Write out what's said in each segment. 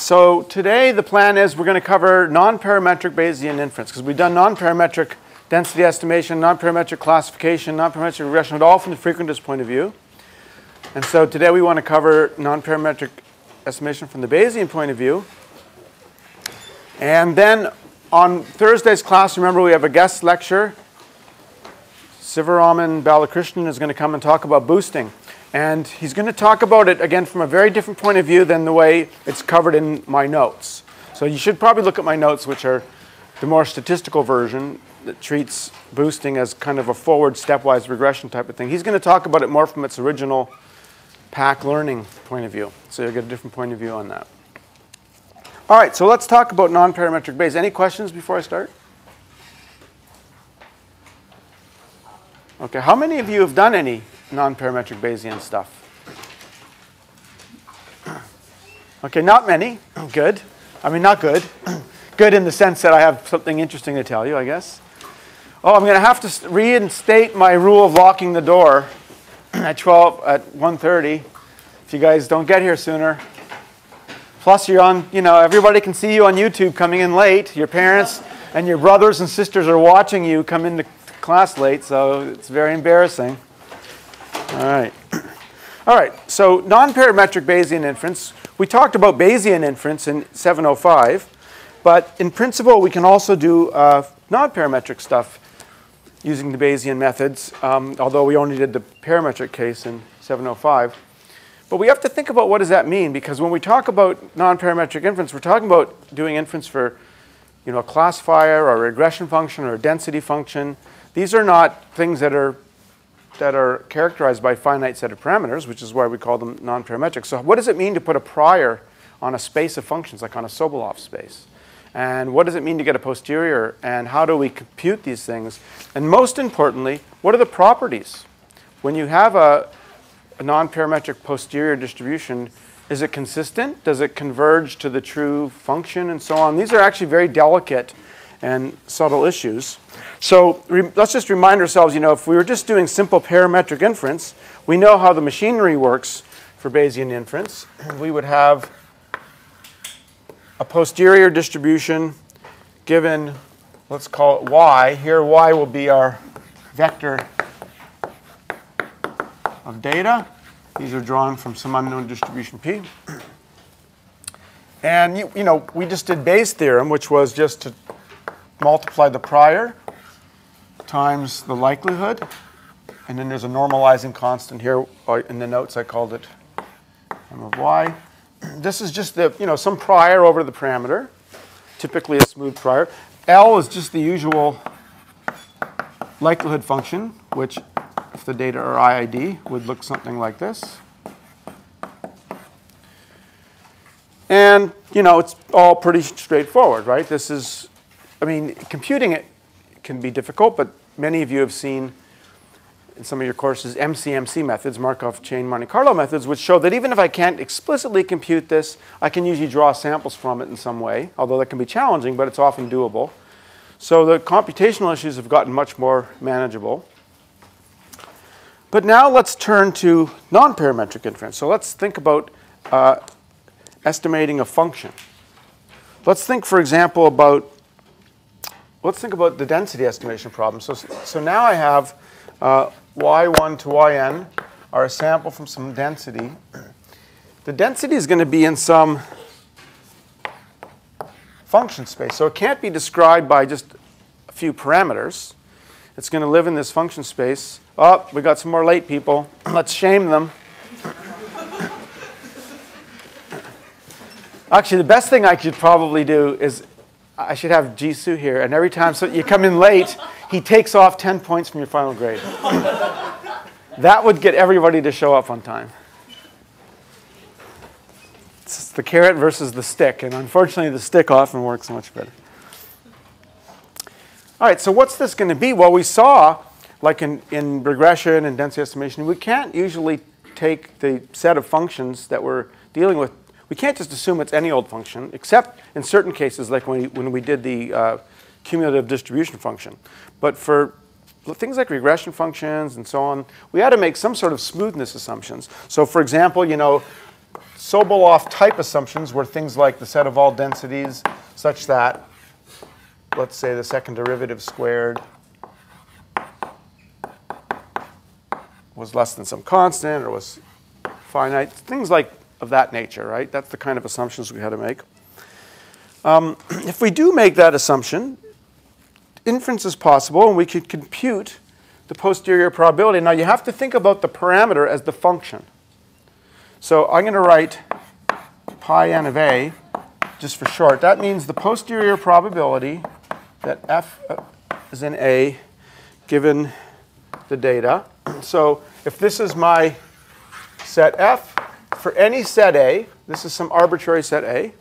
So today the plan is we're going to cover non-parametric Bayesian inference because we've done non-parametric density estimation, non-parametric classification, non-parametric regression, at all from the frequentist point of view. And so today we want to cover non-parametric estimation from the Bayesian point of view. And then on Thursday's class, remember we have a guest lecture. Sivaraman Balakrishnan is going to come and talk about boosting. And he's going to talk about it, again, from a very different point of view than the way it's covered in my notes. So you should probably look at my notes, which are the more statistical version that treats boosting as kind of a forward stepwise regression type of thing. He's going to talk about it more from its original PAC learning point of view. So you'll get a different point of view on that. All right, so let's talk about non-parametric Bayes. Any questions before I start? Okay, how many of you have done any non-parametric Bayesian stuff? Okay, not many. Good. I mean, not good. good in the sense that I have something interesting to tell you, I guess. Oh, I'm going to have to reinstate my rule of locking the door at 12 at 1:30 if you guys don't get here sooner. Plus, you're on. You know, everybody can see you on YouTube coming in late. Your parents and your brothers and sisters are watching you come into class late, so it's very embarrassing. All right. All right, so non-parametric Bayesian inference. We talked about Bayesian inference in 705, but in principle, we can also do uh, non-parametric stuff using the Bayesian methods, um, although we only did the parametric case in 705. But we have to think about what does that mean, because when we talk about non-parametric inference, we're talking about doing inference for you know, a classifier or a regression function or a density function. These are not things that are that are characterized by finite set of parameters, which is why we call them non-parametric. So what does it mean to put a prior on a space of functions, like on a Sobolev space? And what does it mean to get a posterior? And how do we compute these things? And most importantly, what are the properties? When you have a, a non-parametric posterior distribution, is it consistent? Does it converge to the true function and so on? These are actually very delicate and subtle issues. So let's just remind ourselves, you know, if we were just doing simple parametric inference, we know how the machinery works for Bayesian inference. We would have a posterior distribution given, let's call it y. Here y will be our vector of data. These are drawn from some unknown distribution p. And you, you know, we just did Bayes' theorem, which was just to multiply the prior times the likelihood. And then there's a normalizing constant here. Uh, in the notes, I called it m of y. This is just the, you know, some prior over the parameter, typically a smooth prior. L is just the usual likelihood function, which if the data are IID would look something like this. And, you know, it's all pretty straightforward, right? This is I mean, computing it can be difficult, but many of you have seen in some of your courses MCMC methods, Markov chain Monte Carlo methods, which show that even if I can't explicitly compute this, I can usually draw samples from it in some way, although that can be challenging, but it's often doable. So the computational issues have gotten much more manageable. But now let's turn to non-parametric inference. So let's think about uh, estimating a function. Let's think, for example, about let's think about the density estimation problem. So, so now I have uh, y1 to yn are a sample from some density. The density is going to be in some function space. So it can't be described by just a few parameters. It's going to live in this function space. Oh, we got some more late people. Let's shame them. Actually, the best thing I could probably do is I should have Jisu here, and every time so you come in late, he takes off 10 points from your final grade. that would get everybody to show up on time. It's the carrot versus the stick, and unfortunately, the stick often works much better. All right, so what's this going to be? Well, we saw, like in, in regression and density estimation, we can't usually take the set of functions that we're dealing with we can't just assume it's any old function, except in certain cases, like when we, when we did the uh, cumulative distribution function. But for things like regression functions and so on, we had to make some sort of smoothness assumptions. So for example, you know, Sobolev type assumptions were things like the set of all densities such that, let's say, the second derivative squared was less than some constant or was finite, things like of that nature, right? That's the kind of assumptions we had to make. Um, if we do make that assumption, inference is possible and we could compute the posterior probability. Now you have to think about the parameter as the function. So I'm going to write pi n of a, just for short. That means the posterior probability that f is in a given the data. So if this is my set f, for any set A, this is some arbitrary set A,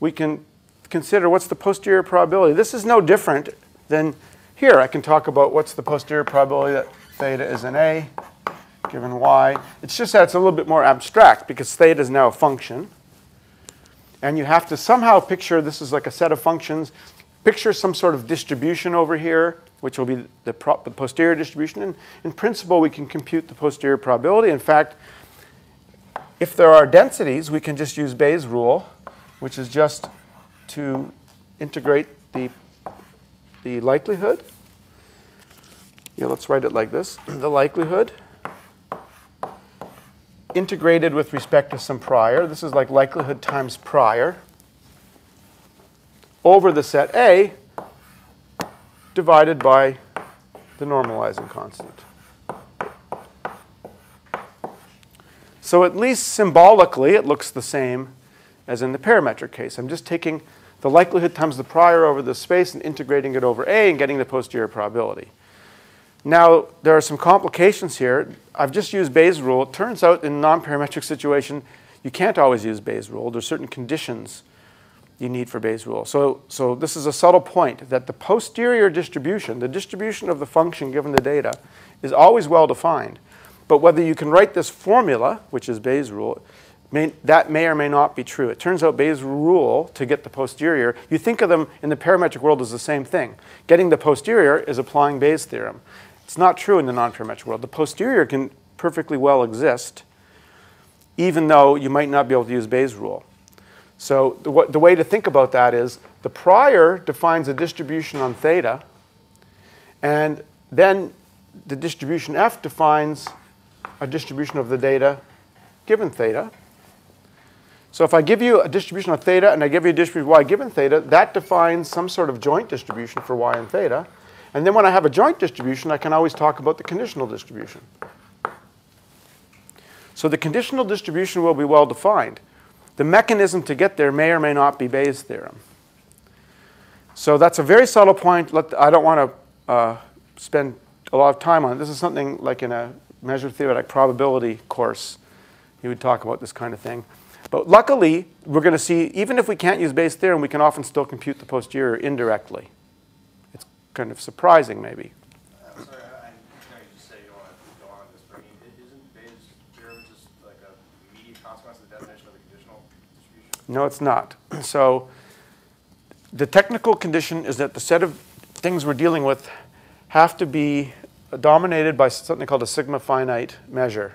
we can consider what's the posterior probability. This is no different than here. I can talk about what's the posterior probability that theta is in A given y. It's just that it's a little bit more abstract because theta is now a function. And you have to somehow picture this is like a set of functions. Picture some sort of distribution over here, which will be the, the posterior distribution. And in principle, we can compute the posterior probability. In fact, if there are densities, we can just use Bayes' rule, which is just to integrate the, the likelihood. Yeah, let's write it like this. the likelihood integrated with respect to some prior. This is like likelihood times prior over the set A divided by the normalizing constant. So at least symbolically, it looks the same as in the parametric case. I'm just taking the likelihood times the prior over the space and integrating it over A and getting the posterior probability. Now, there are some complications here. I've just used Bayes' rule. It turns out in non-parametric situation, you can't always use Bayes' rule. There's certain conditions you need for Bayes' rule. So, so this is a subtle point that the posterior distribution, the distribution of the function given the data, is always well defined. But whether you can write this formula, which is Bayes' rule, may, that may or may not be true. It turns out Bayes' rule to get the posterior, you think of them in the parametric world as the same thing. Getting the posterior is applying Bayes' theorem. It's not true in the non-parametric world. The posterior can perfectly well exist, even though you might not be able to use Bayes' rule. So the, the way to think about that is the prior defines a distribution on theta, and then the distribution f defines a distribution of the data given theta. So if I give you a distribution of theta and I give you a distribution of y given theta, that defines some sort of joint distribution for y and theta. And then when I have a joint distribution, I can always talk about the conditional distribution. So the conditional distribution will be well defined. The mechanism to get there may or may not be Bayes' theorem. So that's a very subtle point. I don't want to uh, spend a lot of time on it. This is something like in a measured theoretic probability course, you would talk about this kind of thing. But luckily, we're going to see, even if we can't use Bayes' theorem, we can often still compute the posterior indirectly It's kind of surprising, maybe. I'm sorry, I, I'm trying to say you want to go on this, but I mean, isn't Bayes' theorem just like a immediate consequence of the definition of the conditional distribution? No, it's not. So the technical condition is that the set of things we're dealing with have to be dominated by something called a sigma finite measure.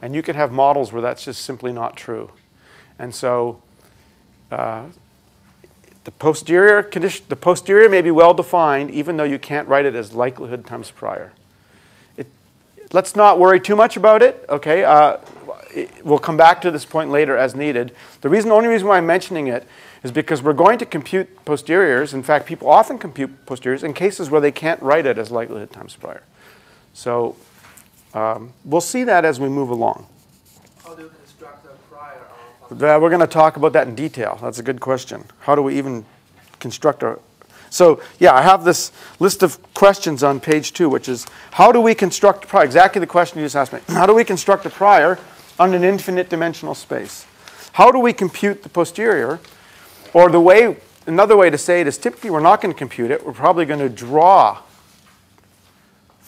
And you can have models where that's just simply not true. And so uh, the posterior condition, the posterior may be well defined, even though you can't write it as likelihood times prior. It, let's not worry too much about it. Okay, uh, it, we'll come back to this point later as needed. The reason, the only reason why I'm mentioning it is because we're going to compute posteriors. In fact, people often compute posteriors in cases where they can't write it as likelihood times prior. So um, we'll see that as we move along. We're going to talk about that in detail. That's a good question. How do we even construct a. So, yeah, I have this list of questions on page two, which is how do we construct a prior? Exactly the question you just asked me. How do we construct a prior on an infinite dimensional space? How do we compute the posterior? Or the way, another way to say it is typically we're not going to compute it. We're probably going to draw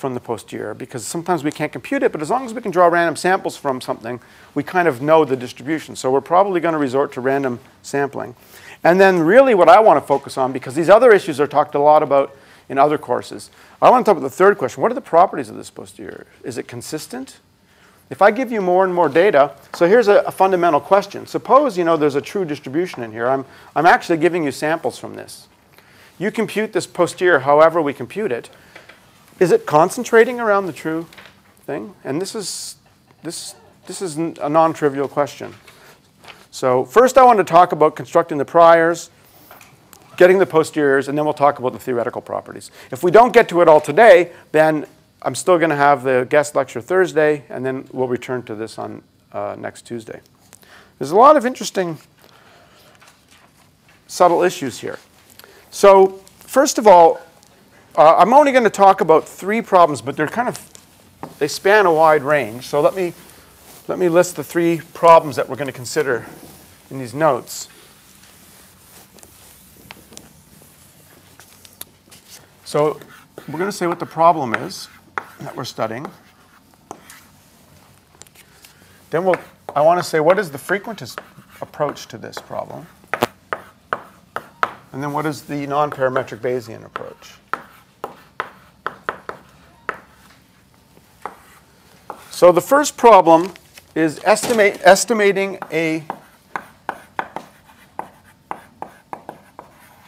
from the posterior because sometimes we can't compute it, but as long as we can draw random samples from something, we kind of know the distribution. So we're probably going to resort to random sampling. And then really what I want to focus on, because these other issues are talked a lot about in other courses, I want to talk about the third question. What are the properties of this posterior? Is it consistent? if I give you more and more data, so here's a, a, fundamental question. Suppose you know there's a true distribution in here. I'm, I'm actually giving you samples from this. You compute this posterior however we compute it. Is it concentrating around the true thing? And this is, this, this is a non-trivial question. So first I want to talk about constructing the priors, getting the posteriors, and then we'll talk about the theoretical properties. If we don't get to it all today, then I'm still going to have the guest lecture Thursday, and then we'll return to this on uh, next Tuesday. There's a lot of interesting subtle issues here. So first of all, uh, I'm only going to talk about three problems, but they're kind of, they span a wide range. So let me, let me list the three problems that we're going to consider in these notes. So we're going to say what the problem is that we're studying. Then we'll, I want to say what is the frequentist approach to this problem? And then what is the non-parametric Bayesian approach? So the first problem is estimate, estimating a,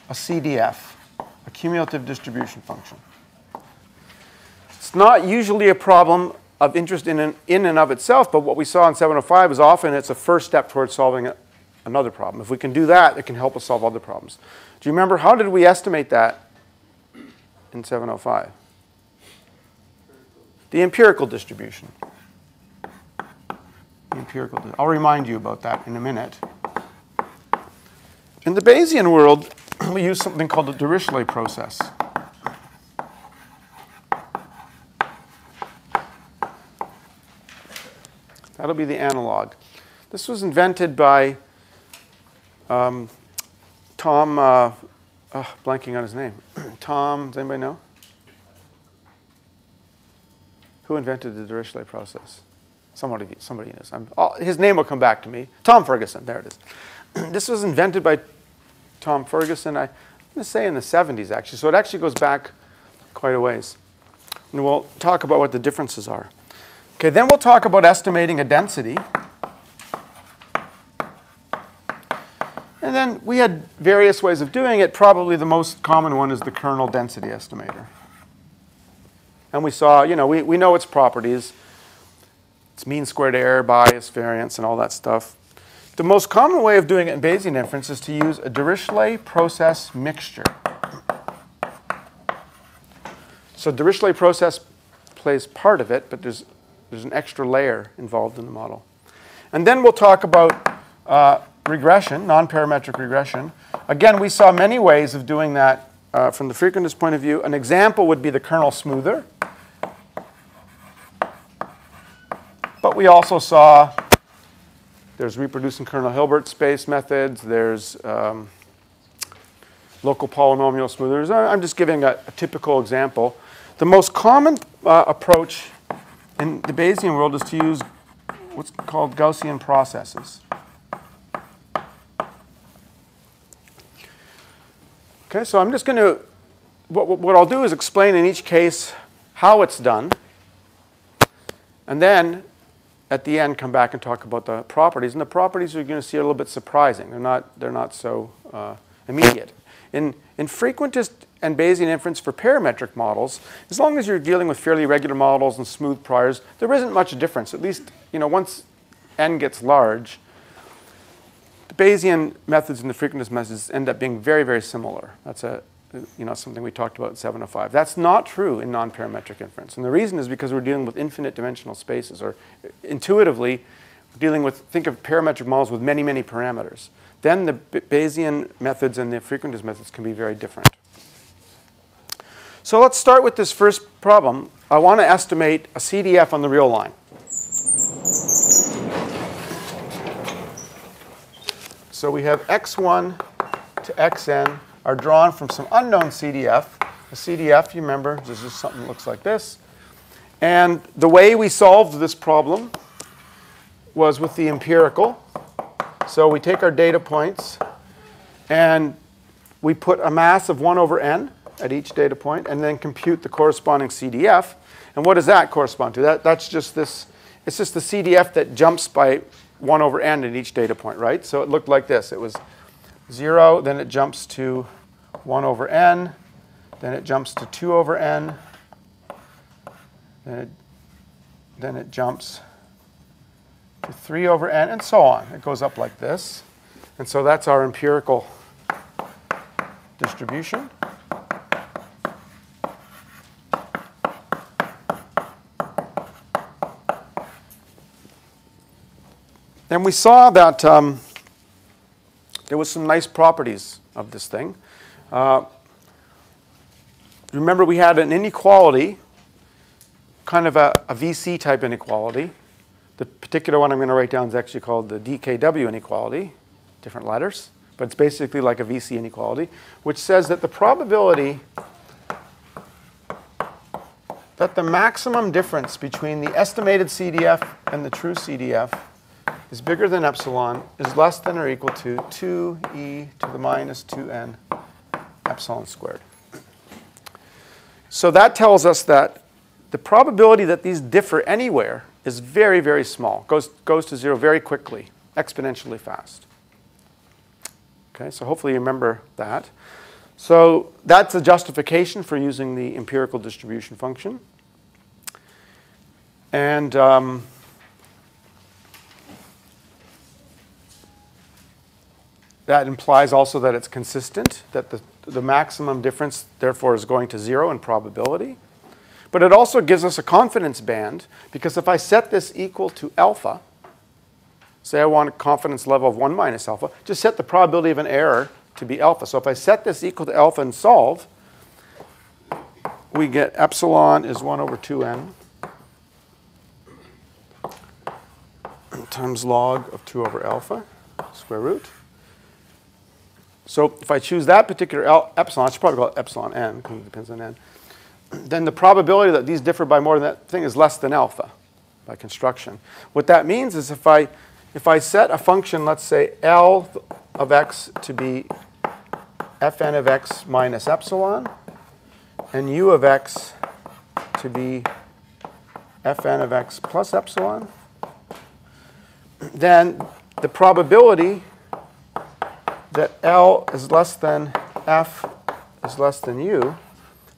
a CDF, a cumulative distribution function. It's not usually a problem of interest in, an, in and of itself, but what we saw in 705 is often it's a first step towards solving a, another problem. If we can do that, it can help us solve other problems. Do you remember, how did we estimate that in 705? The empirical distribution. The empirical, I'll remind you about that in a minute. In the Bayesian world, we use something called the Dirichlet process. That'll be the analog. This was invented by um, Tom, uh, oh, blanking on his name. Tom, does anybody know? Who invented the Dirichlet process? Somebody, somebody knows. Oh, his name will come back to me. Tom Ferguson, there it is. this was invented by Tom Ferguson, I, I'm going to say in the 70s actually, so it actually goes back quite a ways. And we'll talk about what the differences are. Okay, then we'll talk about estimating a density. And then we had various ways of doing it. Probably the most common one is the kernel density estimator. And we saw, you know, we, we know its properties. It's mean squared error, bias, variance, and all that stuff. The most common way of doing it in Bayesian inference is to use a Dirichlet process mixture. So Dirichlet process plays part of it, but there's there's an extra layer involved in the model. And then we'll talk about uh, regression, non-parametric regression. Again, we saw many ways of doing that uh, from the frequentist point of view. An example would be the kernel smoother. But we also saw there's reproducing kernel Hilbert space methods. There's um, local polynomial smoothers. I'm just giving a, a typical example. The most common uh, approach in the Bayesian world is to use what's called Gaussian processes. Okay, so I'm just going to, what, what I'll do is explain in each case how it's done. And then at the end come back and talk about the properties. And the properties you're going to see are a little bit surprising. They're not, they're not so uh, immediate. In, in frequentist and Bayesian inference for parametric models, as long as you're dealing with fairly regular models and smooth priors, there isn't much difference. At least, you know, once n gets large, the Bayesian methods and the frequentist methods end up being very, very similar. That's a, you know, something we talked about in 705. That's not true in non-parametric inference. And the reason is because we're dealing with infinite dimensional spaces, or intuitively, dealing with, think of parametric models with many, many parameters. Then the Bayesian methods and the frequentist methods can be very different. So let's start with this first problem. I want to estimate a CDF on the real line. So we have x1 to xn are drawn from some unknown CDF. A CDF, you remember, this is something that looks like this. And the way we solved this problem was with the empirical. So we take our data points and we put a mass of 1 over n at each data point and then compute the corresponding CDF. And what does that correspond to? That, that's just this It's just the CDF that jumps by 1 over n at each data point, right? So it looked like this. It was 0, then it jumps to 1 over n, then it jumps to 2 over n, then it, then it jumps to 3 over n, and so on. It goes up like this. And so that's our empirical distribution. And we saw that um, there was some nice properties of this thing. Uh, remember, we had an inequality, kind of a, a VC type inequality. The particular one I'm going to write down is actually called the DKW inequality, different letters, but it's basically like a VC inequality, which says that the probability that the maximum difference between the estimated CDF and the true CDF is bigger than epsilon is less than or equal to 2e to the minus 2n epsilon squared. So that tells us that the probability that these differ anywhere is very, very small, goes, goes to zero very quickly, exponentially fast. Okay, so hopefully you remember that. So that's a justification for using the empirical distribution function. And um, That implies also that it's consistent, that the, the maximum difference, therefore, is going to zero in probability. But it also gives us a confidence band, because if I set this equal to alpha, say I want a confidence level of 1 minus alpha, just set the probability of an error to be alpha. So if I set this equal to alpha and solve, we get epsilon is 1 over 2n times log of 2 over alpha, square root. So if I choose that particular epsilon, I should probably call it epsilon n, because it depends on n, then the probability that these differ by more than that thing is less than alpha by construction. What that means is if I, if I set a function, let's say L of x to be fn of x minus epsilon, and u of x to be fn of x plus epsilon, then the probability that L is less than F is less than U,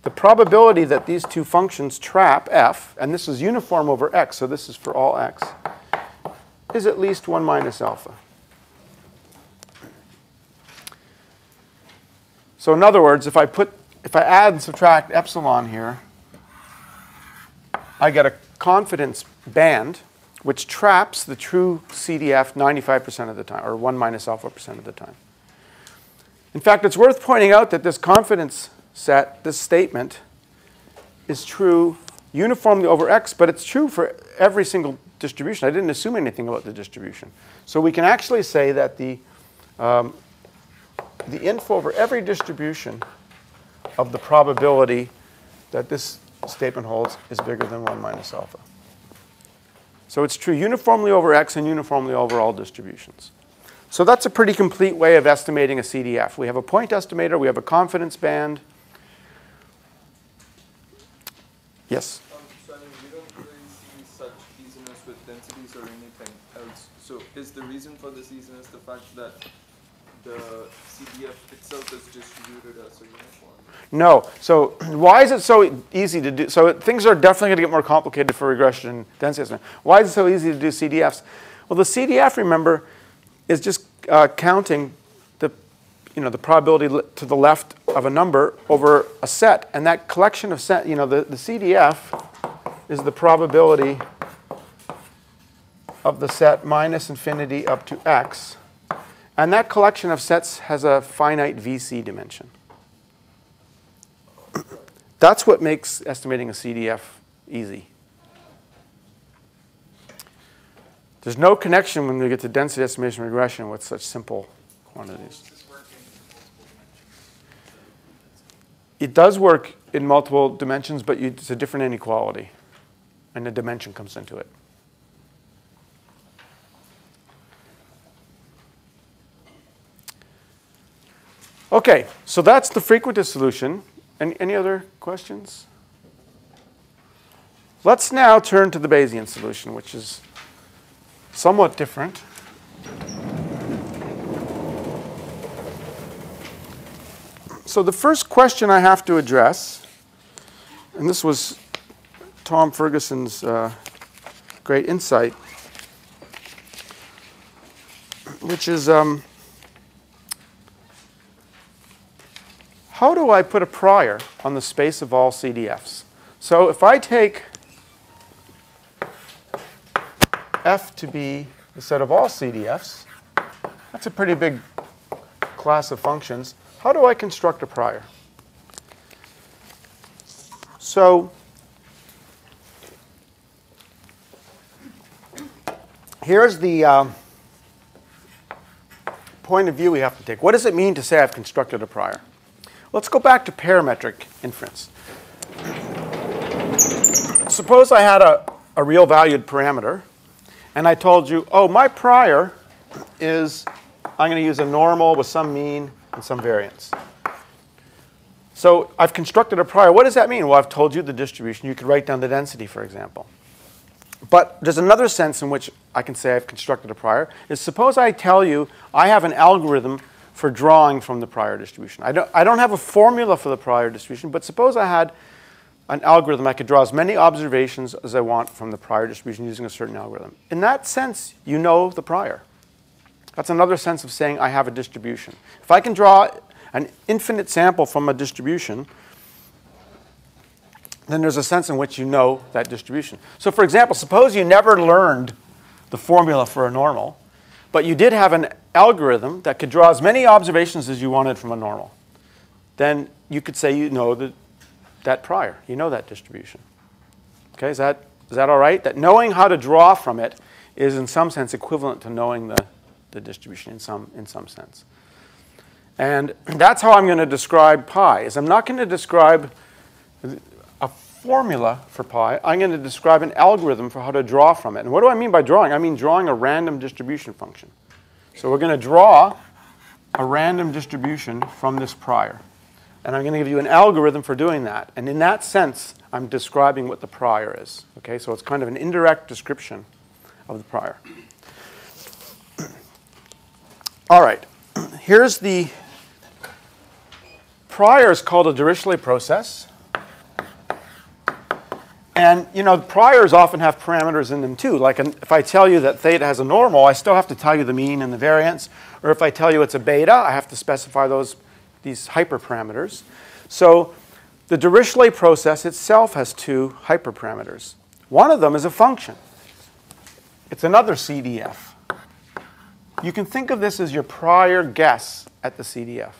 the probability that these two functions trap F, and this is uniform over X, so this is for all X, is at least 1 minus alpha. So in other words, if I put, if I add and subtract epsilon here, I get a confidence band which traps the true CDF 95% of the time, or 1 minus alpha percent of the time. In fact, it's worth pointing out that this confidence set, this statement, is true uniformly over x, but it's true for every single distribution. I didn't assume anything about the distribution. So we can actually say that the, um, the info over every distribution of the probability that this statement holds is bigger than 1 minus alpha. So it's true uniformly over x and uniformly over all distributions. So that's a pretty complete way of estimating a CDF. We have a point estimator, we have a confidence band. Yes? Um, so I mean, we don't really see such easiness with densities or anything else. So is the reason for this easiness the fact that the CDF itself is distributed as a uniform? No. So why is it so easy to do? So things are definitely going to get more complicated for regression density estimate. Why is it so easy to do CDFs? Well, the CDF, remember, is just uh, counting the, you know, the probability to the left of a number over a set. And that collection of set, you know, the, the CDF is the probability of the set minus infinity up to x. And that collection of sets has a finite VC dimension. That's what makes estimating a CDF easy. There's no connection when we get to density estimation regression with such simple quantities. It does work in multiple dimensions, but it's a different inequality, and the dimension comes into it. Okay, so that's the frequentist solution. Any, any other questions? Let's now turn to the Bayesian solution, which is somewhat different. So the first question I have to address, and this was Tom Ferguson's uh, great insight, which is um, how do I put a prior on the space of all CDFs? So if I take F to be the set of all CDFs, that's a pretty big class of functions. How do I construct a prior? So here's the um, point of view we have to take. What does it mean to say I've constructed a prior? Let's go back to parametric inference. Suppose I had a, a real valued parameter, and I told you, oh, my prior is I'm going to use a normal with some mean and some variance. So I've constructed a prior. What does that mean? Well, I've told you the distribution. You could write down the density, for example. But there's another sense in which I can say I've constructed a prior. Is suppose I tell you I have an algorithm for drawing from the prior distribution. I don't, I don't have a formula for the prior distribution, but suppose I had an algorithm. I could draw as many observations as I want from the prior distribution using a certain algorithm. In that sense, you know the prior. That's another sense of saying I have a distribution. If I can draw an infinite sample from a distribution, then there's a sense in which you know that distribution. So for example, suppose you never learned the formula for a normal, but you did have an algorithm that could draw as many observations as you wanted from a normal. Then you could say you know the, that prior. You know that distribution. Okay, is that, is that all right? That knowing how to draw from it is in some sense equivalent to knowing the, the distribution in some, in some sense. And that's how I'm going to describe pi, is I'm not going to describe a formula for pi. I'm going to describe an algorithm for how to draw from it. And what do I mean by drawing? I mean drawing a random distribution function. So we're going to draw a random distribution from this prior. And I'm going to give you an algorithm for doing that. And in that sense, I'm describing what the prior is. Okay, so it's kind of an indirect description of the prior. All right, here's the prior is called a Dirichlet process. And you know, priors often have parameters in them too. Like if I tell you that theta has a normal, I still have to tell you the mean and the variance. Or if I tell you it's a beta, I have to specify those these hyperparameters. So the Dirichlet process itself has two hyperparameters. One of them is a function. It's another CDF. You can think of this as your prior guess at the CDF.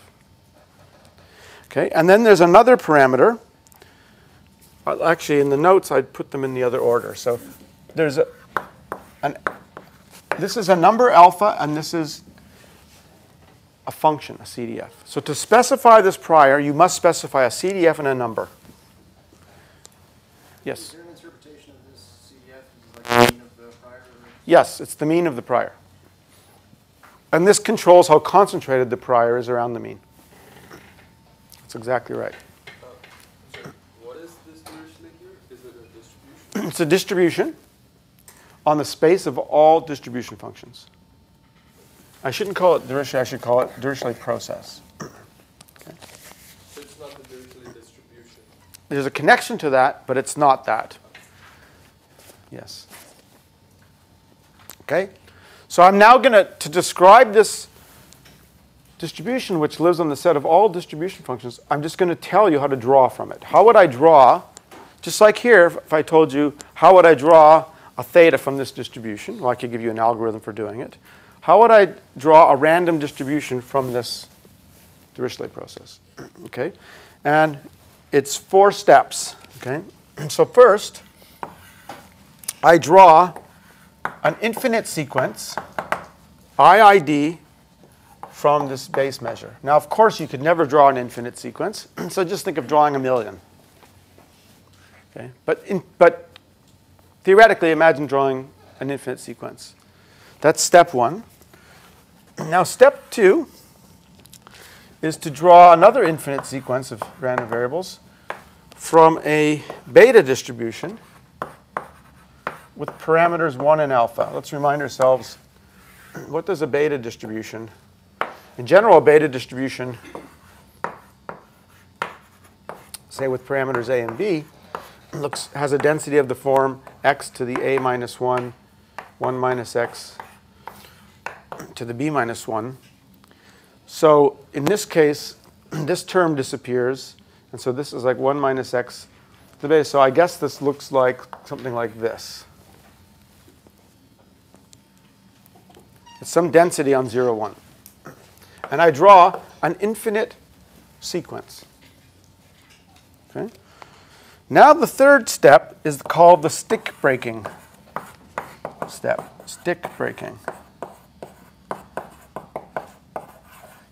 Okay, and then there's another parameter. Actually, in the notes, I'd put them in the other order. So there's a, an, this is a number alpha, and this is a function, a CDF. So to specify this prior, you must specify a CDF and a number. Yes? Is there an interpretation of this CDF like the mean of the prior? Yes, it's the mean of the prior. And this controls how concentrated the prior is around the mean. That's exactly right. Uh, sorry, what is this Dirichlet here? Is it a distribution? It's a distribution on the space of all distribution functions. I shouldn't call it Dirichlet, I should call it Dirichlet process. So it's not the Dirichlet distribution. There's a connection to that, but it's not that. Yes. Okay? So I'm now going to, to describe this distribution, which lives on the set of all distribution functions, I'm just going to tell you how to draw from it. How would I draw, just like here, if I told you, how would I draw a theta from this distribution? Well, I could give you an algorithm for doing it. How would I draw a random distribution from this Dirichlet process? Okay? And it's four steps. Okay? So first, I draw an infinite sequence, IID, from this base measure. Now, of course, you could never draw an infinite sequence, so just think of drawing a million. Okay? But, in, but theoretically, imagine drawing an infinite sequence. That's step one. Now, step two is to draw another infinite sequence of random variables from a beta distribution with parameters 1 and alpha. Let's remind ourselves, what does a beta distribution? In general, a beta distribution, say with parameters a and b, looks, has a density of the form x to the a minus 1, 1 minus x to the b minus 1. So in this case, this term disappears, and so this is like 1 minus x to the base. So I guess this looks like something like this. It's some density on 0, 1. And I draw an infinite sequence. Okay? Now the third step is called the stick breaking step. Stick breaking.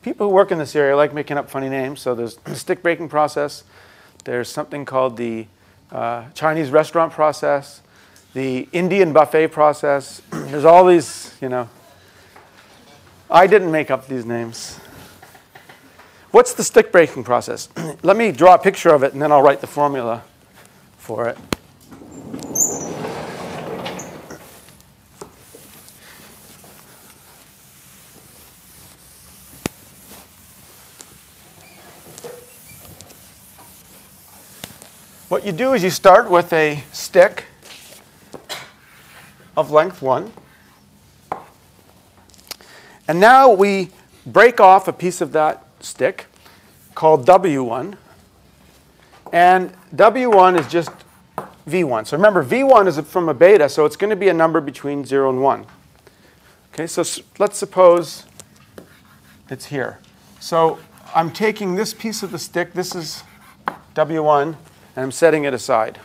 People who work in this area like making up funny names. So there's the stick breaking process. There's something called the uh, Chinese restaurant process, the Indian buffet process. there's all these, you know. I didn't make up these names. What's the stick breaking process? Let me draw a picture of it and then I'll write the formula for it. What you do is you start with a stick of length 1. And now we break off a piece of that stick called W1. And W1 is just V1. So remember, V1 is from a beta, so it's going to be a number between 0 and 1. Okay, so let's suppose it's here. So I'm taking this piece of the stick, this is W1, and I'm setting it aside.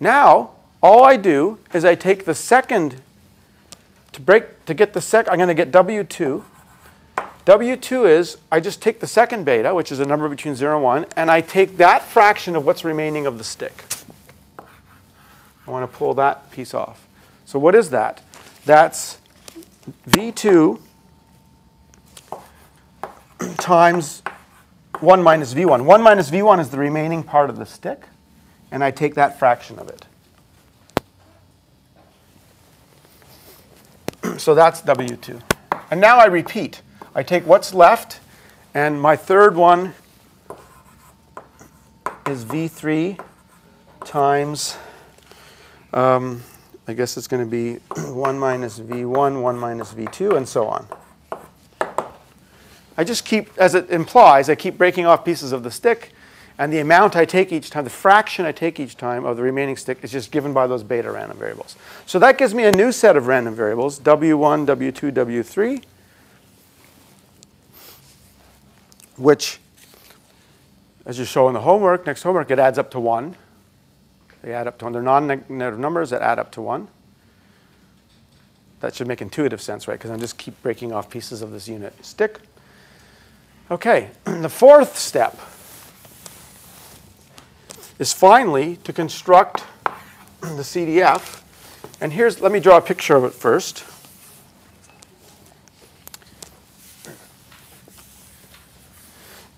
Now, all I do is I take the second, to break, to get the sec, I'm going to get W2, W2 is, I just take the second beta, which is a number between 0 and 1, and I take that fraction of what's remaining of the stick. I want to pull that piece off. So what is that? That's V2 times 1 minus V1. 1 minus V1 is the remaining part of the stick, and I take that fraction of it. so that's W2. And now I repeat. I take what's left, and my third one is V3 times, um, I guess it's going to be 1 minus V1, 1 minus V2, and so on. I just keep, as it implies, I keep breaking off pieces of the stick, and the amount I take each time, the fraction I take each time of the remaining stick is just given by those beta random variables. So that gives me a new set of random variables, W1, W2, W3. which, as you show in the homework, next homework, it adds up to 1. They add up to 1. They're non-negative numbers that add up to 1. That should make intuitive sense, right? Because I just keep breaking off pieces of this unit stick. Okay, the fourth step is finally to construct the CDF. And here's, let me draw a picture of it first.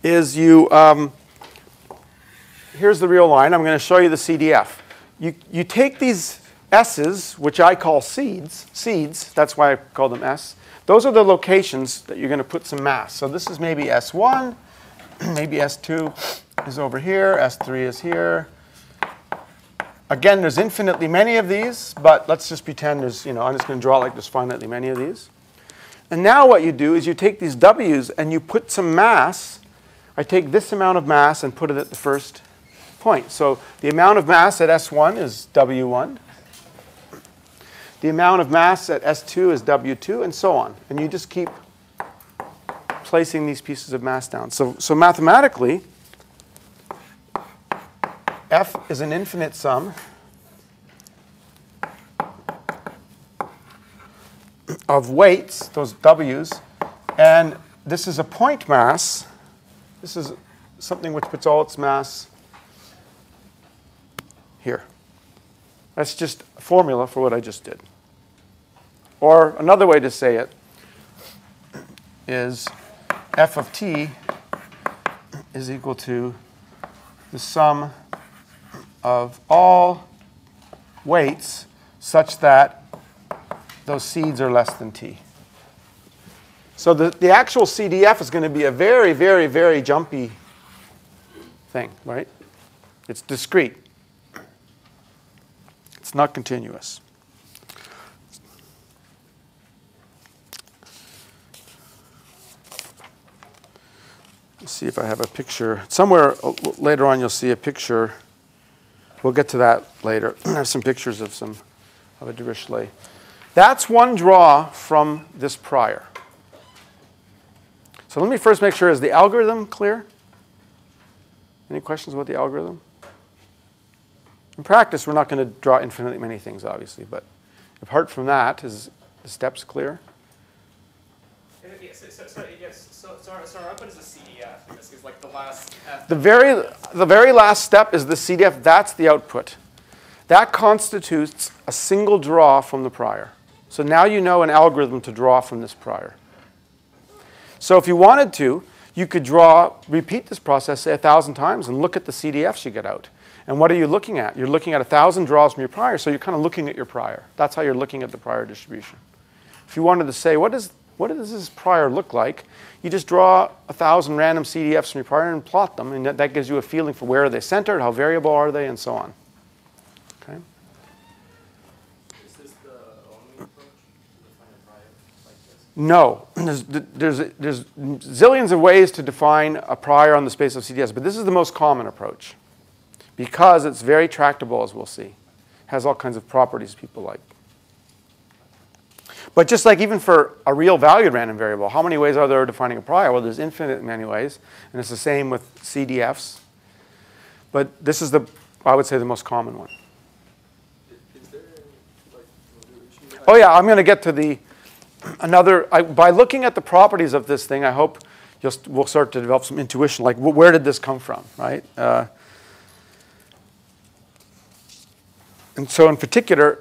is you, um, here's the real line. I'm going to show you the CDF. You, you take these S's, which I call seeds, seeds, that's why I call them S. Those are the locations that you're going to put some mass. So this is maybe S1, maybe S2 is over here, S3 is here. Again, there's infinitely many of these, but let's just pretend there's, you know, I'm just going to draw like there's finitely many of these. And now what you do is you take these W's and you put some mass I take this amount of mass and put it at the first point. So the amount of mass at S1 is W1. The amount of mass at S2 is W2, and so on. And you just keep placing these pieces of mass down. So, so mathematically, F is an infinite sum of weights, those W's, and this is a point mass this is something which puts all its mass here. That's just a formula for what I just did. Or another way to say it is f of t is equal to the sum of all weights such that those seeds are less than t. So the, the actual CDF is going to be a very, very, very jumpy thing, right? It's discrete. It's not continuous. See if I have a picture. Somewhere uh, later on, you'll see a picture. We'll get to that later. I have some pictures of some of a Dirichlet. That's one draw from this prior. So let me first make sure, is the algorithm clear? Any questions about the algorithm? In practice, we're not going to draw infinitely many things, obviously, but apart from that, is the steps clear? Yes, output is a CDF, the. The very, the very last step is the CDF. That's the output. That constitutes a single draw from the prior. So now you know an algorithm to draw from this prior. So if you wanted to, you could draw, repeat this process, say, a thousand times and look at the CDFs you get out. And what are you looking at? You're looking at a thousand draws from your prior, so you're kind of looking at your prior. That's how you're looking at the prior distribution. If you wanted to say, what, is, what does this prior look like? You just draw a thousand random CDFs from your prior and plot them, and that, that gives you a feeling for where are they centered, how variable are they, and so on. Okay? Is this the only approach to define a prior like this? No, there's, there's, there's zillions of ways to define a prior on the space of CDS, but this is the most common approach because it's very tractable, as we'll see. Has all kinds of properties people like. But just like even for a real valued random variable, how many ways are there defining a prior? Well, there's infinite many ways, and it's the same with CDFs. But this is the, I would say, the most common one. There like. Oh yeah, I'm going to get to the another. I, by looking at the properties of this thing, I hope you'll we'll start to develop some intuition. Like, wh- where did this come from, right? Uh, and so, in particular,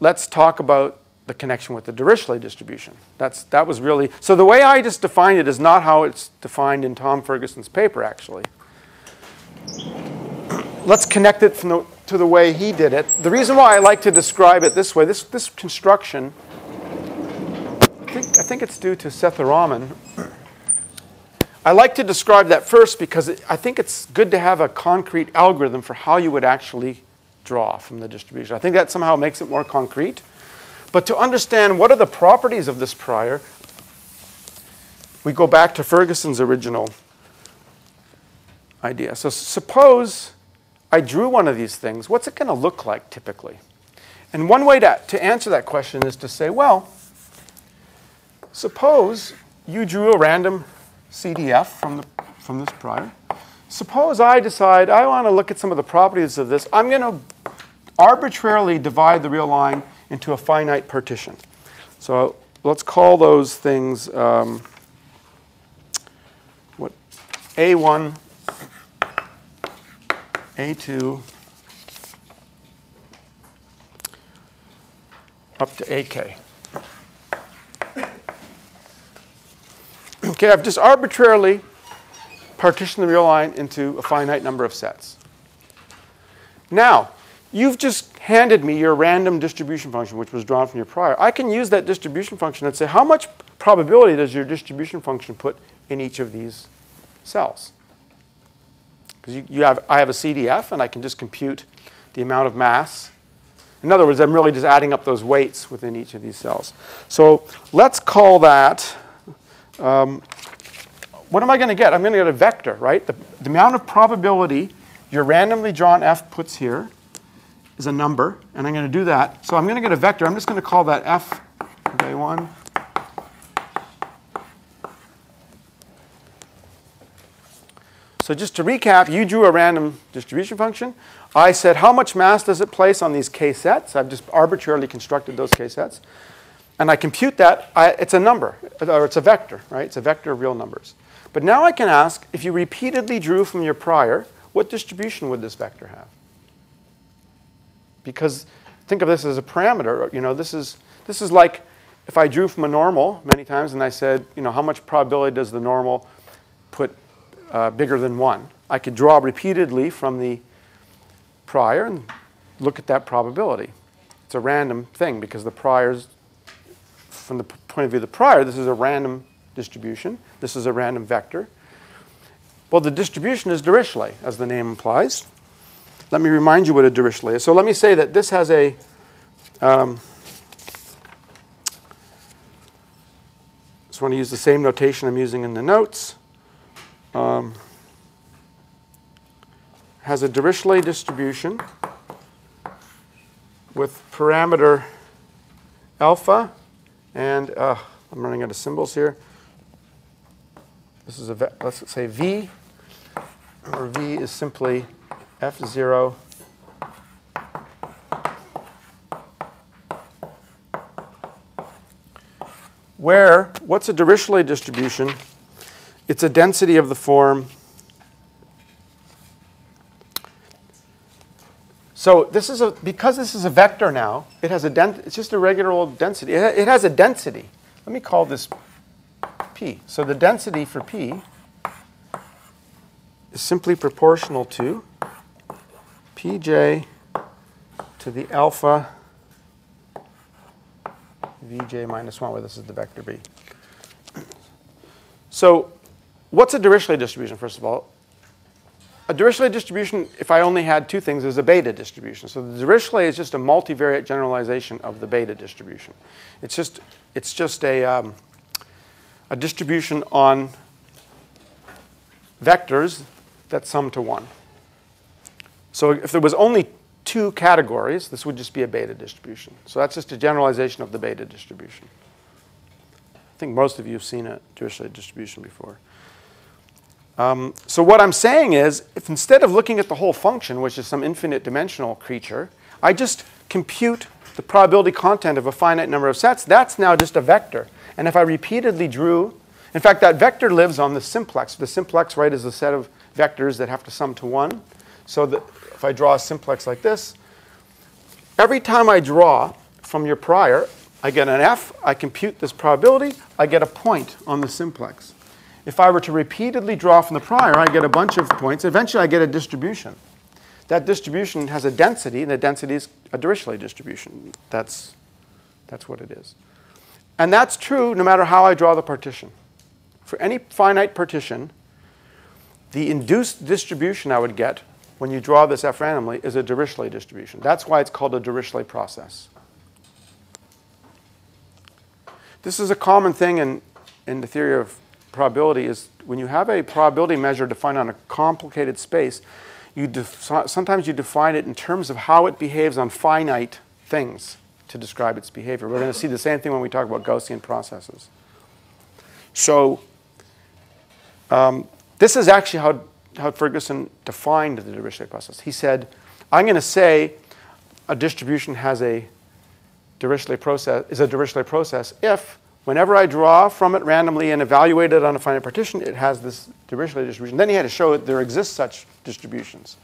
let's talk about the connection with the Dirichlet distribution. That's that was really so. The way I just defined it is not how it's defined in Tom Ferguson's paper, actually. Let's connect it the, to the way he did it. The reason why I like to describe it this way, this, this construction, I think, I think it's due to Sethuraman. I like to describe that first because it, I think it's good to have a concrete algorithm for how you would actually draw from the distribution. I think that somehow makes it more concrete. But to understand what are the properties of this prior, we go back to Ferguson's original idea. So suppose I drew one of these things, what's it going to look like typically? And one way to, to answer that question is to say, well, suppose you drew a random CDF from, the, from this prior. Suppose I decide I want to look at some of the properties of this. I'm going to arbitrarily divide the real line into a finite partition. So let's call those things um, what A1 a2 up to AK. Okay, I've just arbitrarily partitioned the real line into a finite number of sets. Now, you've just handed me your random distribution function, which was drawn from your prior. I can use that distribution function and say, how much probability does your distribution function put in each of these cells? Because you, you have, I have a CDF, and I can just compute the amount of mass. In other words, I'm really just adding up those weights within each of these cells. So let's call that, um, what am I going to get? I'm going to get a vector, right? The, the amount of probability your randomly drawn F puts here is a number, and I'm going to do that. So I'm going to get a vector. I'm just going to call that F, okay, one. So just to recap, you drew a random distribution function. I said, how much mass does it place on these k sets? I've just arbitrarily constructed those k sets. And I compute that. I, it's a number, or it's a vector, right? It's a vector of real numbers. But now I can ask, if you repeatedly drew from your prior, what distribution would this vector have? Because think of this as a parameter. You know, this is, this is like if I drew from a normal many times and I said, you know, how much probability does the normal put uh, bigger than 1. I could draw repeatedly from the prior, and look at that probability. It's a random thing because the priors, from the point of view of the prior, this is a random distribution. This is a random vector. Well, the distribution is Dirichlet, as the name implies. Let me remind you what a Dirichlet is. So let me say that this has a um, just want to use the same notation I'm using in the notes. Um, has a Dirichlet distribution with parameter alpha, and uh, I'm running out of symbols here. This is a, let's say V, where V is simply F0 where, what's a Dirichlet distribution? It's a density of the form. So this is a, because this is a vector now, it has a den, it's just a regular old density. It, it has a density. Let me call this P. So the density for P is simply proportional to Pj to the alpha Vj minus 1, where this is the vector b. So what's a Dirichlet distribution, first of all? A Dirichlet distribution, if I only had two things, is a beta distribution. So the Dirichlet is just a multivariate generalization of the beta distribution. It's just, it's just a, um, a distribution on vectors that sum to 1. So if there was only two categories, this would just be a beta distribution. So that's just a generalization of the beta distribution. I think most of you have seen a Dirichlet distribution before. Um, so what I'm saying is, if instead of looking at the whole function, which is some infinite dimensional creature, I just compute the probability content of a finite number of sets, that's now just a vector. And if I repeatedly drew, in fact, that vector lives on the simplex. The simplex, right, is a set of vectors that have to sum to 1. So that if I draw a simplex like this, every time I draw from your prior, I get an F, I compute this probability, I get a point on the simplex. If I were to repeatedly draw from the prior, I get a bunch of points. Eventually, I get a distribution. That distribution has a density, and the density is a Dirichlet distribution. That's, that's what it is. And that's true no matter how I draw the partition. For any finite partition, the induced distribution I would get when you draw this F randomly is a Dirichlet distribution. That's why it's called a Dirichlet process. This is a common thing in, in the theory of probability is when you have a probability measure defined on a complicated space, you sometimes you define it in terms of how it behaves on finite things to describe its behavior. We're going to see the same thing when we talk about Gaussian processes. So um, this is actually how, how Ferguson defined the Dirichlet process. He said, I'm going to say a distribution has a Dirichlet process, is a Dirichlet process if whenever I draw from it randomly and evaluate it on a finite partition, it has this Dirichlet distribution. Then he had to show that there exist such distributions.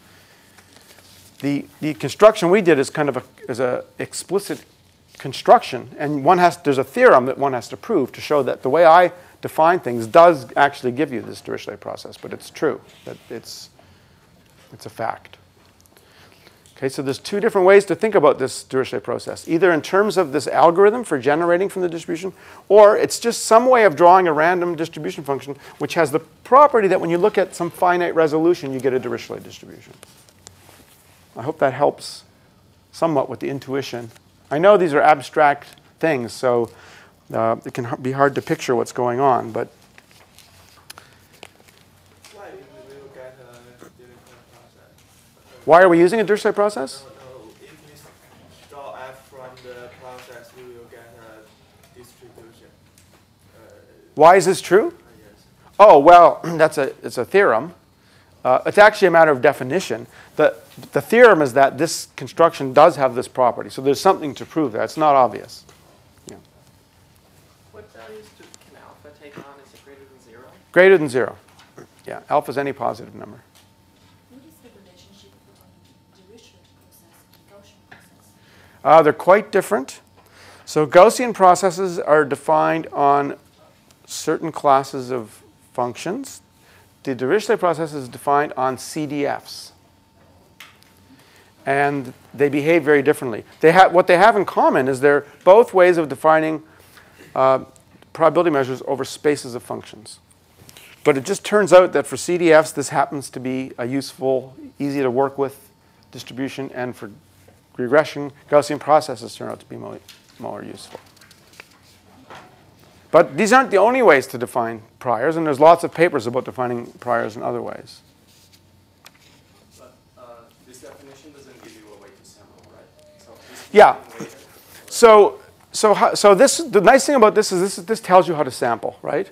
The, the construction we did is kind of a, is a explicit construction, and one has, there's a theorem that one has to prove to show that the way I define things does actually give you this Dirichlet process, but it's true, that it's, it's a fact. Okay, so there's two different ways to think about this Dirichlet process. Either in terms of this algorithm for generating from the distribution, or it's just some way of drawing a random distribution function which has the property that when you look at some finite resolution, you get a Dirichlet distribution. I hope that helps somewhat with the intuition. I know these are abstract things, so uh, it can be hard to picture what's going on, but Why did we look at a different process? why are we using a Dirichlet process? No, no, if we draw f from the process, we will get a distribution. Uh, Why is this true? Oh, well, that's a, it's a theorem. Uh, it's actually a matter of definition. The, the theorem is that this construction does have this property. So there's something to prove there. It's not obvious. What values do, can alpha take on? Is it greater than zero? Greater than zero. Yeah, alpha is any positive number. What is the relationship between Dirichlet process and Gaussian process? Uh, they're quite different. So Gaussian processes are defined on certain classes of functions. The Dirichlet process is defined on CDFs. and they behave very differently. They have, what they have in common is they're both ways of defining uh, probability measures over spaces of functions. But it just turns out that for CDFs, this happens to be a useful, easy to work with distribution, and for regression, Gaussian processes turn out to be more, more useful. But these aren't the only ways to define priors, and there's lots of papers about defining priors in other ways. But uh, this definition doesn't give you a way to sample, right? So Yeah. So, so, how, so this, the nice thing about this is this, this tells you how to sample, right?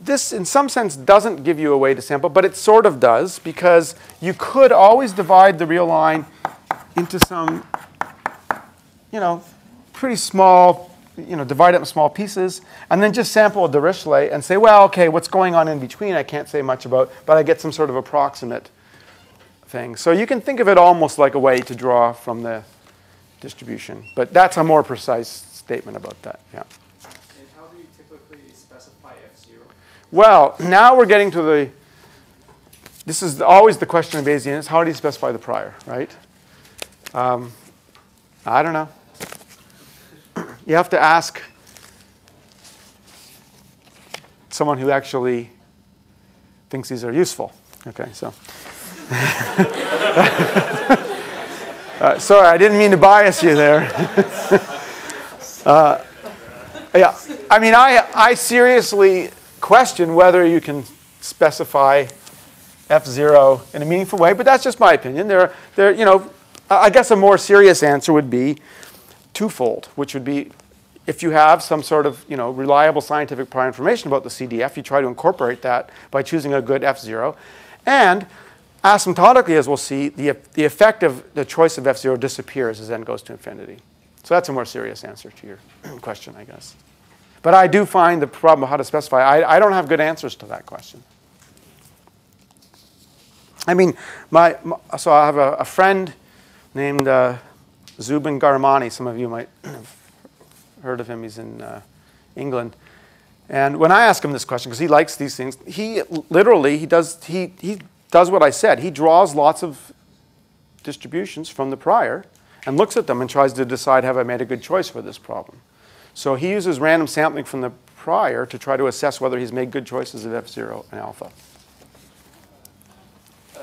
This, in some sense, doesn't give you a way to sample, but it sort of does because you could always divide the real line into some, you know, pretty small, you know, divide it in small pieces, and then just sample a Dirichlet and say, well, okay, what's going on in between, I can't say much about, but I get some sort of approximate thing. So you can think of it almost like a way to draw from the distribution. But that's a more precise statement about that, yeah. Well, now we're getting to the, this is always the question of Bayesian, how do you specify the prior, right? Um, I don't know. You have to ask someone who actually thinks these are useful. Okay, so. Uh, sorry, I didn't mean to bias you there. uh, yeah, I mean, I, I seriously question whether you can specify F0 in a meaningful way, but that's just my opinion. There, there, you know, I guess a more serious answer would be twofold, which would be if you have some sort of, you know, reliable scientific prior information about the CDF, you try to incorporate that by choosing a good F0. And asymptotically, as we'll see, the, the effect of the choice of F0 disappears as n goes to infinity. So that's a more serious answer to your question, I guess. But I do find the problem of how to specify, I, I don't have good answers to that question. I mean, my, my so I have a, a friend named uh, Zoubin Ghahramani. Some of you might have heard of him. He's in uh, England. And when I ask him this question, because he likes these things, he literally he does he he does what I said. He draws lots of distributions from the prior and looks at them and tries to decide have I made a good choice for this problem. So he uses random sampling from the prior to try to assess whether he's made good choices at f0 and alpha. Uh,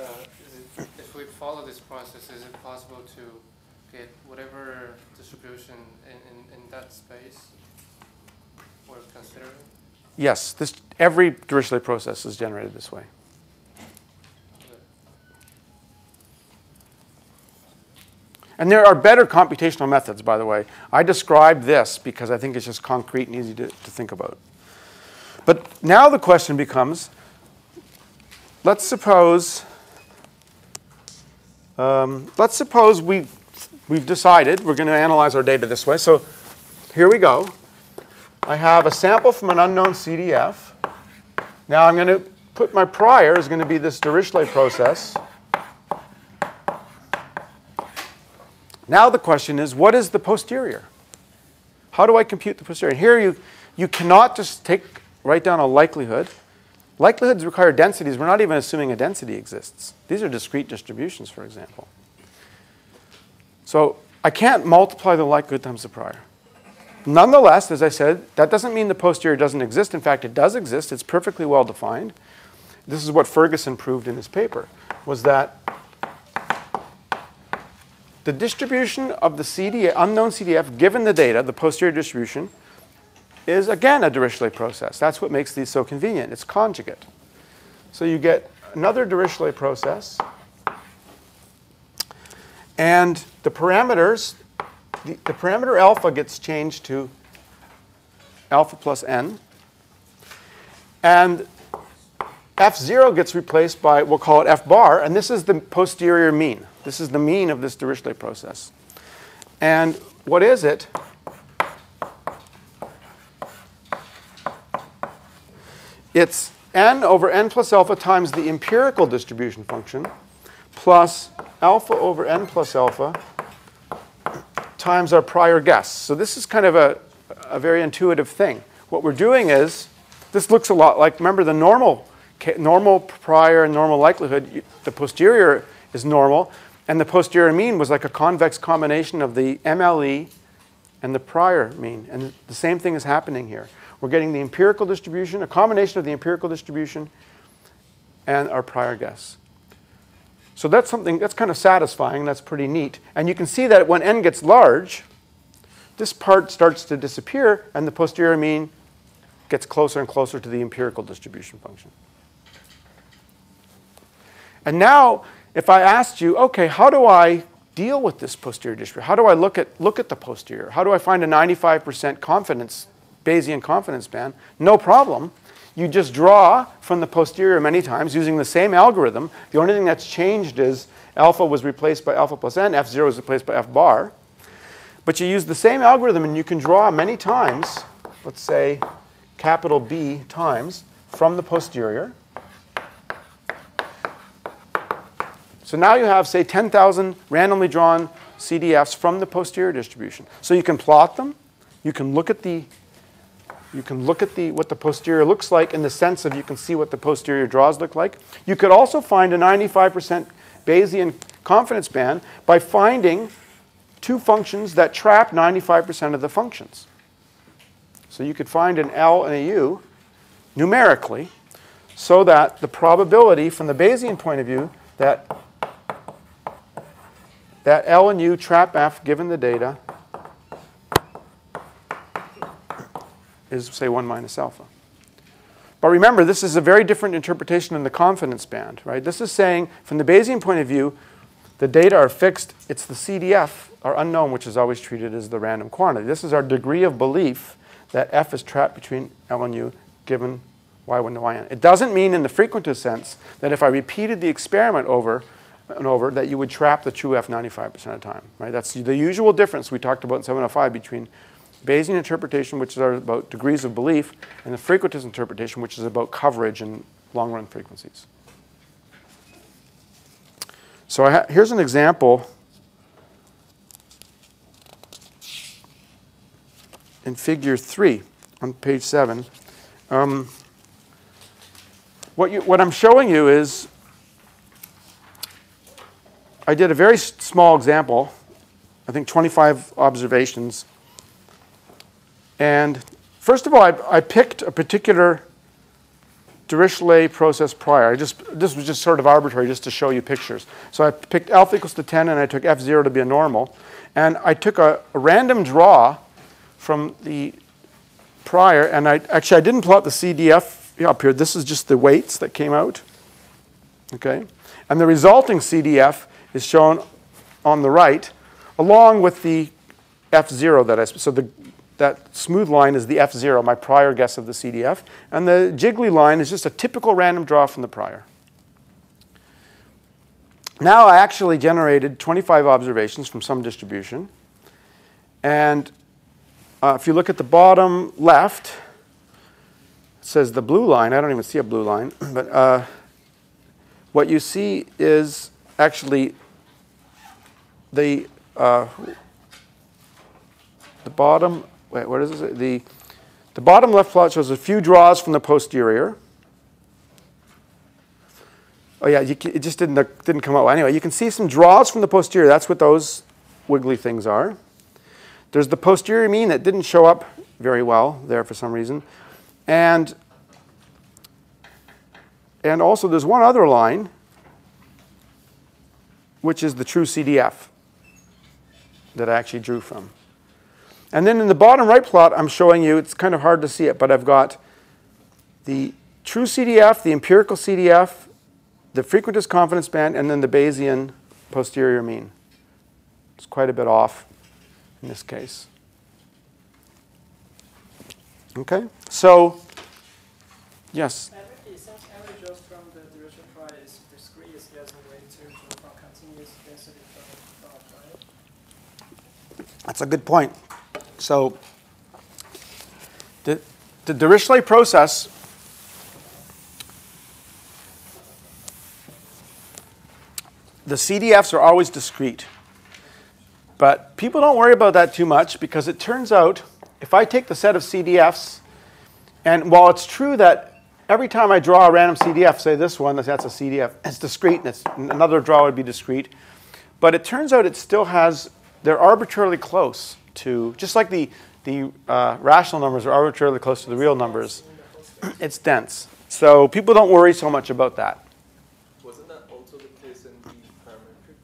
it- If we follow this process, is it possible to get whatever distribution in, in, in that space we're considering? Yes, this, every Dirichlet process is generated this way. And there are better computational methods, by the way. I describe this because I think it's just concrete and easy to, to think about. But now the question becomes let's suppose, um, let's suppose we, we've decided we're going to analyze our data this way. So here we go. I have a sample from an unknown CDF. Now I'm going to put my prior is going to be this Dirichlet process. Now the question is, what is the posterior? How do I compute the posterior? Here you, you cannot just take, write down a likelihood. Likelihoods require densities. We're not even assuming a density exists. These are discrete distributions, for example. So I can't multiply the likelihood times the prior. Nonetheless, as I said, that doesn't mean the posterior doesn't exist. In fact, it does exist. It's perfectly well defined. This is what Ferguson proved in his paper, was that the distribution of the CDF, unknown CDF given the data, the posterior distribution, is again a Dirichlet process. That's what makes these so convenient. It's conjugate. So you get another Dirichlet process, and the parameters, the, the parameter alpha gets changed to alpha plus n, and f0 gets replaced by, we'll call it f bar, and this is the posterior mean. This is the mean of this Dirichlet process. And what is it? It's n over n plus alpha times the empirical distribution function plus alpha over n plus alpha times our prior guess. So this is kind of a, a very intuitive thing. What we're doing is, this looks a lot like, remember the normal, normal prior and normal likelihood, the posterior is normal. And the posterior mean was like a convex combination of the MLE and the prior mean. And the same thing is happening here. We're getting the empirical distribution, a combination of the empirical distribution and our prior guess. So that's something that's kind of satisfying. That's pretty neat. And you can see that when n gets large, this part starts to disappear and the posterior mean gets closer and closer to the empirical distribution function. And now, if I asked you, okay, how do I deal with this posterior distribution? How do I look at, look at the posterior? How do I find a 95% confidence, Bayesian confidence band? No problem. You just draw from the posterior many times using the same algorithm. The only thing that's changed is alpha was replaced by alpha plus n, f0 was replaced by f bar. But you use the same algorithm and you can draw many times, let's say capital B times, from the posterior. So now you have, say, 10,000 randomly drawn CDFs from the posterior distribution. So you can plot them. You can look at the you can look at the, what the posterior looks like in the sense of you can see what the posterior draws look like. You could also find a 95% Bayesian confidence band by finding two functions that trap 95% of the functions. So you could find an L and a U numerically so that the probability from the Bayesian point of view that that L and U trap F given the data is, say, 1 minus alpha. But remember, this is a very different interpretation than the confidence band, right? This is saying, from the Bayesian point of view, the data are fixed. It's the CDF, our unknown, which is always treated as the random quantity. This is our degree of belief that F is trapped between L and U given Y1 to Yn. It doesn't mean in the frequentist sense that if I repeated the experiment over, and over that you would trap the true F 95% of the time. Right? That's the usual difference we talked about in 705 between Bayesian interpretation, which is about degrees of belief, and the frequentist interpretation, which is about coverage and long-run frequencies. So I here's an example in figure 3 on page 7. Um, what, you, what I'm showing you is I did a very small example, I think 25 observations. And first of all, I, I picked a particular Dirichlet process prior. I just, this was just sort of arbitrary just to show you pictures. So I picked alpha equals to 10 and I took f0 to be a normal. And I took a, a random draw from the prior and I actually I didn't plot the CDF up here. This is just the weights that came out. Okay? And the resulting CDF is shown on the right, along with the F0 that I, so the, that smooth line is the F0, my prior guess of the CDF, and the jiggly line is just a typical random draw from the prior. Now I actually generated 25 observations from some distribution, and uh, if you look at the bottom left, it says the blue line. I don't even see a blue line, but uh, what you see is actually the uh, the bottom wait what is it the the bottom left plot shows a few draws from the posterior. Oh yeah, can, it just didn't didn't come out. Anyway, you can see some draws from the posterior. That's what those wiggly things are. There's the posterior mean that didn't show up very well there for some reason, and and also there's one other line which is the true CDF that I actually drew from. And then in the bottom right plot, I'm showing you, it's kind of hard to see it, but I've got the true CDF, the empirical CDF, the frequentist confidence band, and then the Bayesian posterior mean. It's quite a bit off in this case. Okay, so, yes? That's a good point. So the, the Dirichlet process the CDFs are always discrete. But people don't worry about that too much because it turns out if I take the set of CDFs, and while it's true that every time I draw a random CDF, say this one, that's a CDF, it's discrete, and it's, another draw would be discrete. but it turns out it still has, they're arbitrarily close to, just like the, the uh, rational numbers are arbitrarily close to the real numbers, it's dense. So people don't worry so much about that. Wasn't that also the case in the parametric?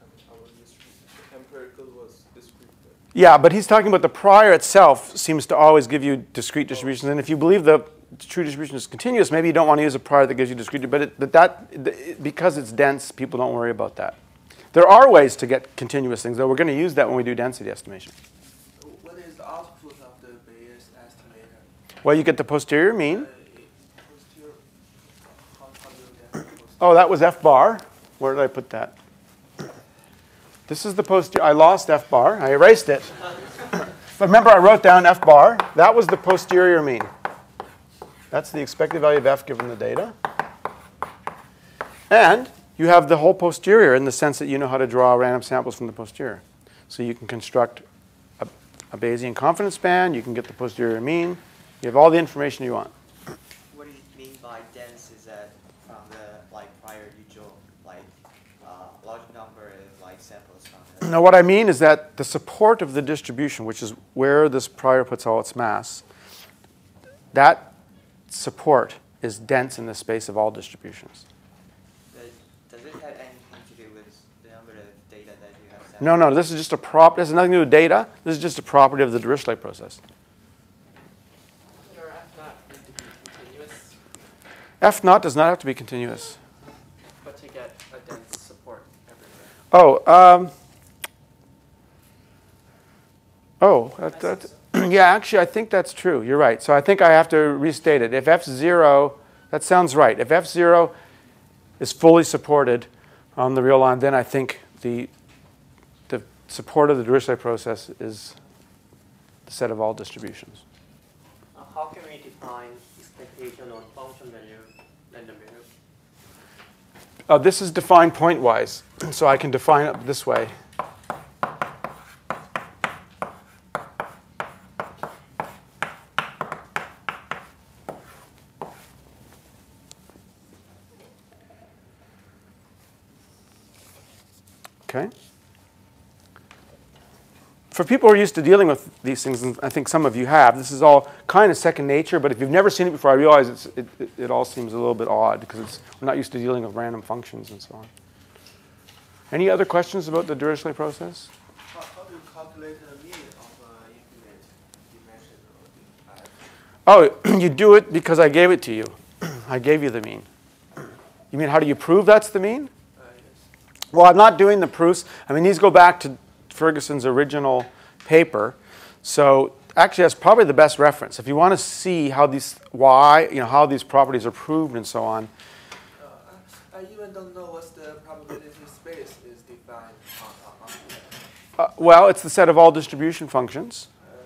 I mean, empirical was discrete. Yeah, but he's talking about the prior itself seems to always give you discrete distributions. And if you believe the true distribution is continuous, maybe you don't want to use a prior that gives you discrete. But, it, but that, because it's dense, people don't worry about that. There are ways to get continuous things, though. We're going to use that when we do density estimation. What is the output of the Bayes estimator? Well, you get the posterior mean. Uh, it- posterior- how- how do you get the posterior? Oh, that was F bar. Where did I put that? This is the posterior. I lost F bar. I erased it. But remember, I wrote down F bar. That was the posterior mean. That's the expected value of F given the data. And you have the whole posterior in the sense that you know how to draw random samples from the posterior. So you can construct a, a Bayesian confidence band. You can get the posterior mean. You have all the information you want. What do you mean by dense is that from the like prior usual like uh, large number of like samples from the Now, what I mean is that the support of the distribution, which is where this prior puts all its mass, that support is dense in the space of all distributions. Does, does it have anything to do with the number of data that you have sampled? No, no, this is just a prop. This has nothing to do with data. This is just a property of the Dirichlet process. Your F naught need to be continuous, F naught does not have to be continuous. but to get a dense support everywhere. Oh, um, oh, that, that, yeah, actually, I think that's true. You're right. So I think I have to restate it. If F0, that sounds right. If F0 is fully supported on the real line, then I think the, the support of the Dirichlet process is the set of all distributions. Uh, How can we define expectation on function value random variable? Uh, this is defined pointwise, so I can define it this way. Okay. For people who are used to dealing with these things, and I think some of you have, this is all kind of second nature, but if you've never seen it before, I realize it's, it, it, it all seems a little bit odd because it's, we're not used to dealing with random functions and so on. Any other questions about the Dirichlet process? How, how do you calculate the mean of uh, infinite dimension of the F? Oh, you do it because I gave it to you. I gave you the mean. You mean how do you prove that's the mean? Uh, yes. Well, I'm not doing the proofs. I mean, these go back to Ferguson's original paper. So actually, that's probably the best reference. If you want to see how these, why, you know, how these properties are proved and so on. Uh, I, even don't know what's the probability space is defined on, on, Uh, well, it's the set of all distribution functions. uh,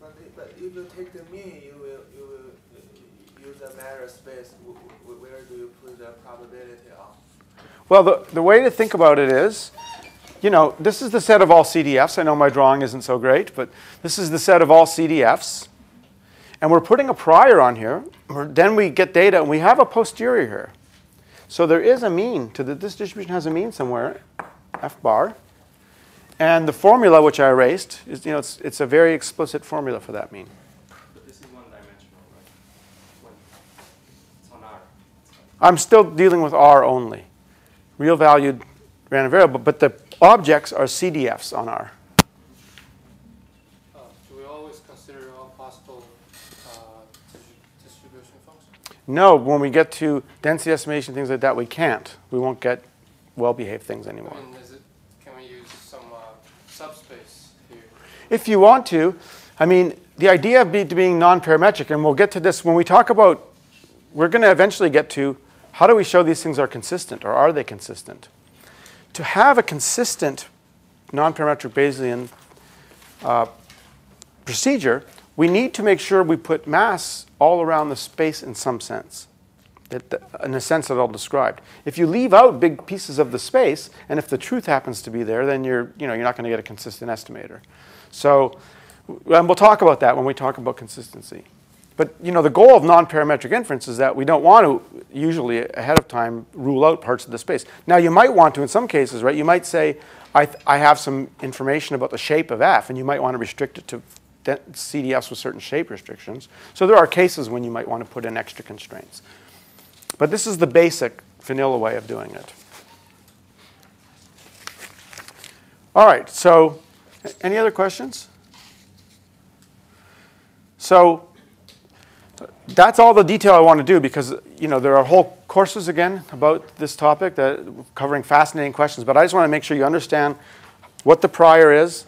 but, but if you take the mean, you will, you will use a matter space. W- w- where do you put the probability on? Well, the, the way to think about it is, you know, this is the set of all CDFs. I know my drawing isn't so great, but this is the set of all CDFs. And we're putting a prior on here. Then we get data, and we have a posterior here. So there is a mean. To the, this distribution has a mean somewhere, f bar. And the formula, which I erased, is, you know, it's, it's a very explicit formula for that mean. But this is one dimensional, right? When it's on R. I'm still dealing with R only, real valued random variable, but the objects are CDFs on R. Uh, do we always consider all possible uh, distribution functions? No, when we get to density estimation, things like that, we can't. We won't get well-behaved things I anymore. mean, is it, can we use some uh, subspace here? If you want to, I mean, the idea of be, being non-parametric, and we'll get to this when we talk about, we're going to eventually get to how do we show these things are consistent, or are they consistent? To have a consistent non-parametric Bayesian uh, procedure, we need to make sure we put mass all around the space in some sense, the, in a sense that I'll describe. If you leave out big pieces of the space, and if the truth happens to be there, then you're, you know, you're not going to get a consistent estimator. So, and we'll talk about that when we talk about consistency. But you know, the goal of non-parametric inference is that we don't want to usually ahead of time rule out parts of the space. Now you might want to in some cases, right? You might say, I, I have some information about the shape of f, and you might want to restrict it to CDFs with certain shape restrictions. So there are cases when you might want to put in extra constraints. But this is the basic vanilla way of doing it. All right, so any other questions? So that's all the detail I want to do because you know there are whole courses again about this topic that covering fascinating questions. But I just want to make sure you understand what the prior is,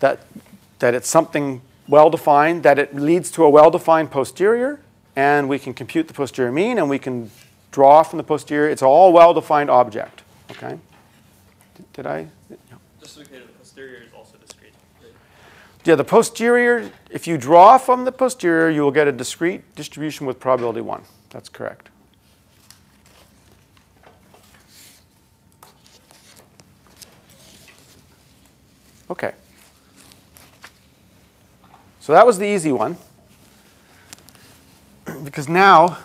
that that it's something well defined, that it leads to a well defined posterior, and we can compute the posterior mean, and we can draw from the posterior. It's all well defined object. Okay. Did I? Just be clear, the posterior is? Yeah, the posterior, if you draw from the posterior, you will get a discrete distribution with probability 1. That's correct. Okay. So that was the easy one. Because now,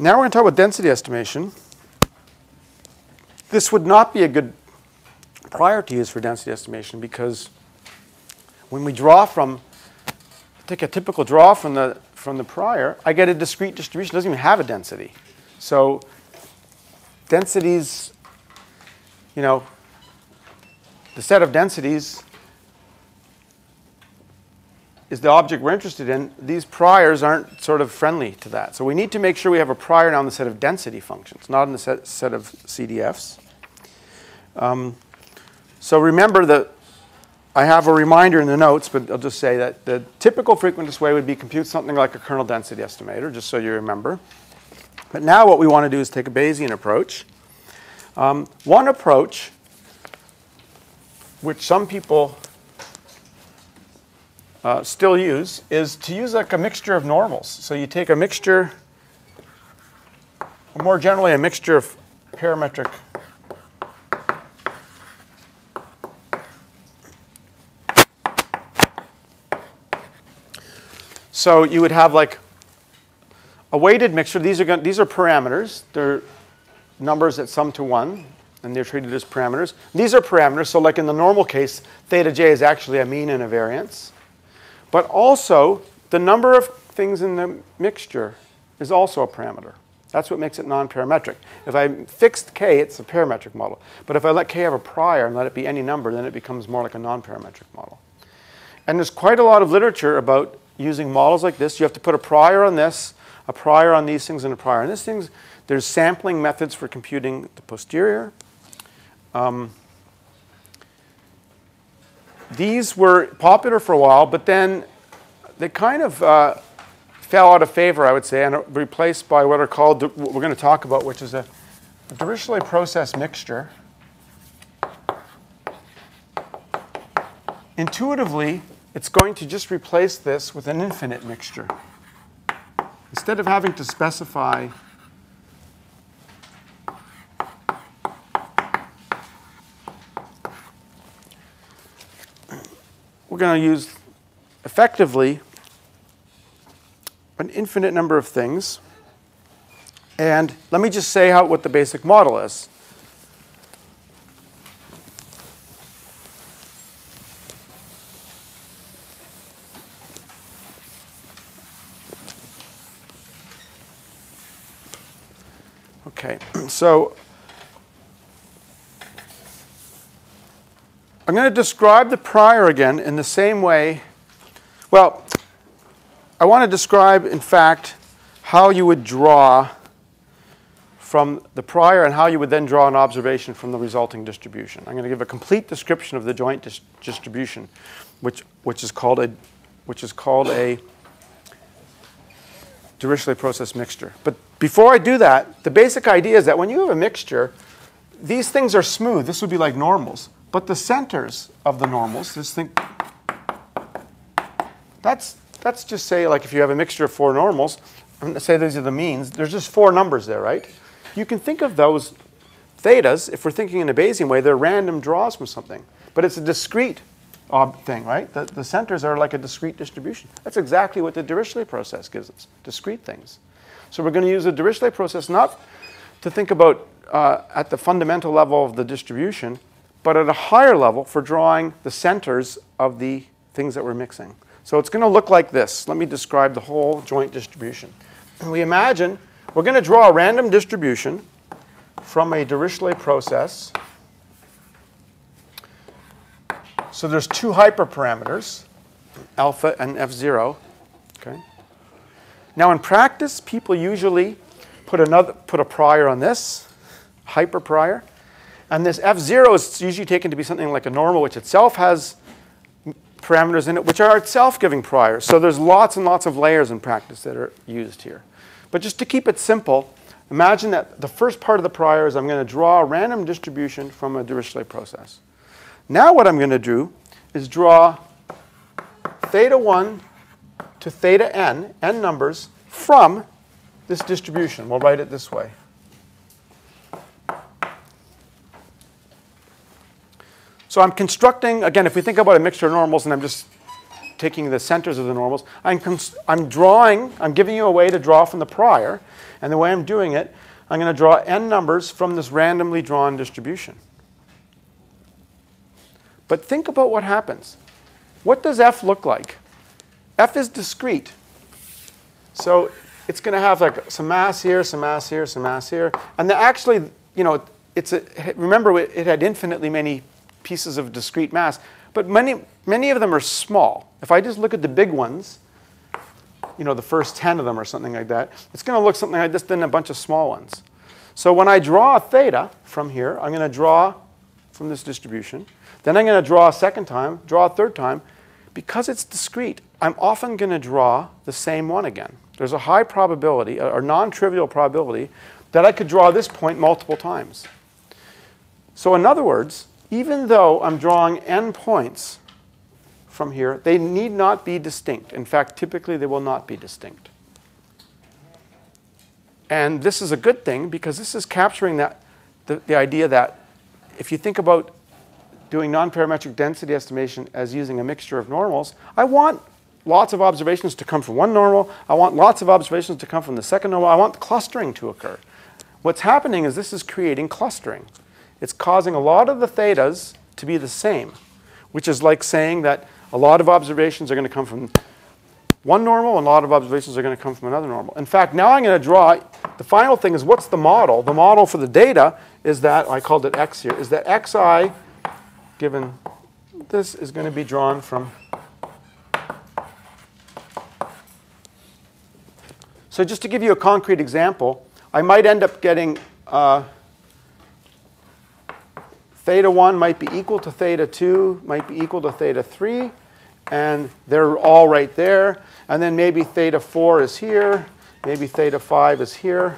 now we're going to talk about density estimation. This would not be a good prior to use for density estimation because when we draw from, take a typical draw from the, from the prior, I get a discrete distribution. It doesn't even have a density. So densities, you know, the set of densities is the object we're interested in. These priors aren't sort of friendly to that. So we need to make sure we have a prior now in the set of density functions, not in the set, set of CDFs. Um, so remember that I have a reminder in the notes, but I'll just say that the typical frequentist way would be compute something like a kernel density estimator, just so you remember. But now what we want to do is take a Bayesian approach. Um, one approach, which some people uh, still use, is to use like a mixture of normals. So you take a mixture, or more generally a mixture of parametric So you would have like a weighted mixture. These are going, these are parameters. They're numbers that sum to one, and they're treated as parameters. These are parameters. So like in the normal case, theta j is actually a mean and a variance. But also, the number of things in the mixture is also a parameter. That's what makes it non-parametric. If I fixed k, it's a parametric model. But if I let k have a prior and let it be any number, then it becomes more like a non-parametric model. And there's quite a lot of literature about using models like this. You have to put a prior on this, a prior on these things, and a prior on these things. There's sampling methods for computing the posterior. Um, these were popular for a while, but then they kind of uh, fell out of favor, I would say, and replaced by what are called, what we're going to talk about, which is a, a Dirichlet process mixture. Intuitively, it's going to just replace this with an infinite mixture. Instead of having to specify we're going to use effectively an infinite number of things. And let me just say how, what the basic model is. Okay, so I'm going to describe the prior again in the same way. Well, I want to describe, in fact, how you would draw from the prior and how you would then draw an observation from the resulting distribution. I'm going to give a complete description of the joint dis- distribution, which, which is called a, which is called a Dirichlet process mixture. But before I do that, the basic idea is that when you have a mixture, these things are smooth. This would be like normals. But the centers of the normals, just think, that's, that's just say like if you have a mixture of four normals, and say these are the means, there's just four numbers there, right? You can think of those thetas, if we're thinking in a Bayesian way, they're random draws from something. But it's a discrete thing, right? The, the centers are like a discrete distribution. That's exactly what the Dirichlet process gives us, discrete things. So we're going to use the Dirichlet process not to think about uh, at the fundamental level of the distribution, but at a higher level for drawing the centers of the things that we're mixing. So it's going to look like this. Let me describe the whole joint distribution. And we imagine we're going to draw a random distribution from a Dirichlet process. So there's two hyperparameters, alpha and f0. Okay. Now in practice, people usually put another put a prior on this, hyperprior, and this f0 is usually taken to be something like a normal, which itself has parameters in it, which are itself giving priors. So there's lots and lots of layers in practice that are used here. But just to keep it simple, imagine that the first part of the prior is I'm going to draw a random distribution from a Dirichlet process. Now what I'm going to do is draw theta 1 to theta n, n numbers, from this distribution. We'll write it this way. So I'm constructing, again, if we think about a mixture of normals and I'm just taking the centers of the normals, I'm, I'm drawing, I'm giving you a way to draw from the prior. And the way I'm doing it, I'm going to draw n numbers from this randomly drawn distribution. But think about what happens. What does f look like? f is discrete. So it's going to have like some mass here, some mass here, some mass here. And actually, you know, it's a, remember it had infinitely many pieces of discrete mass, but many, many of them are small. If I just look at the big ones, you know, the first 10 of them or something like that, it's going to look something like this, then a bunch of small ones. So when I draw a theta from here, I'm going to draw from this distribution. Then I'm going to draw a second time, draw a third time. Because it's discrete, I'm often going to draw the same one again. There's a high probability, or non-trivial probability, that I could draw this point multiple times. So in other words, even though I'm drawing n points from here, they need not be distinct. In fact, typically they will not be distinct. And this is a good thing because this is capturing that, the, the idea that if you think about doing nonparametric density estimation as using a mixture of normals, I want lots of observations to come from one normal. I want lots of observations to come from the second normal. I want clustering to occur. What's happening is this is creating clustering it's causing a lot of the thetas to be the same, which is like saying that a lot of observations are going to come from one normal and a lot of observations are going to come from another normal. In fact, now I'm going to draw, the final thing is what's the model? The model for the data is that, I called it x here, is that xi given this is going to be drawn from So just to give you a concrete example, I might end up getting uh, Theta 1 might be equal to theta 2, might be equal to theta 3, and they're all right there. And then maybe theta 4 is here, maybe theta 5 is here,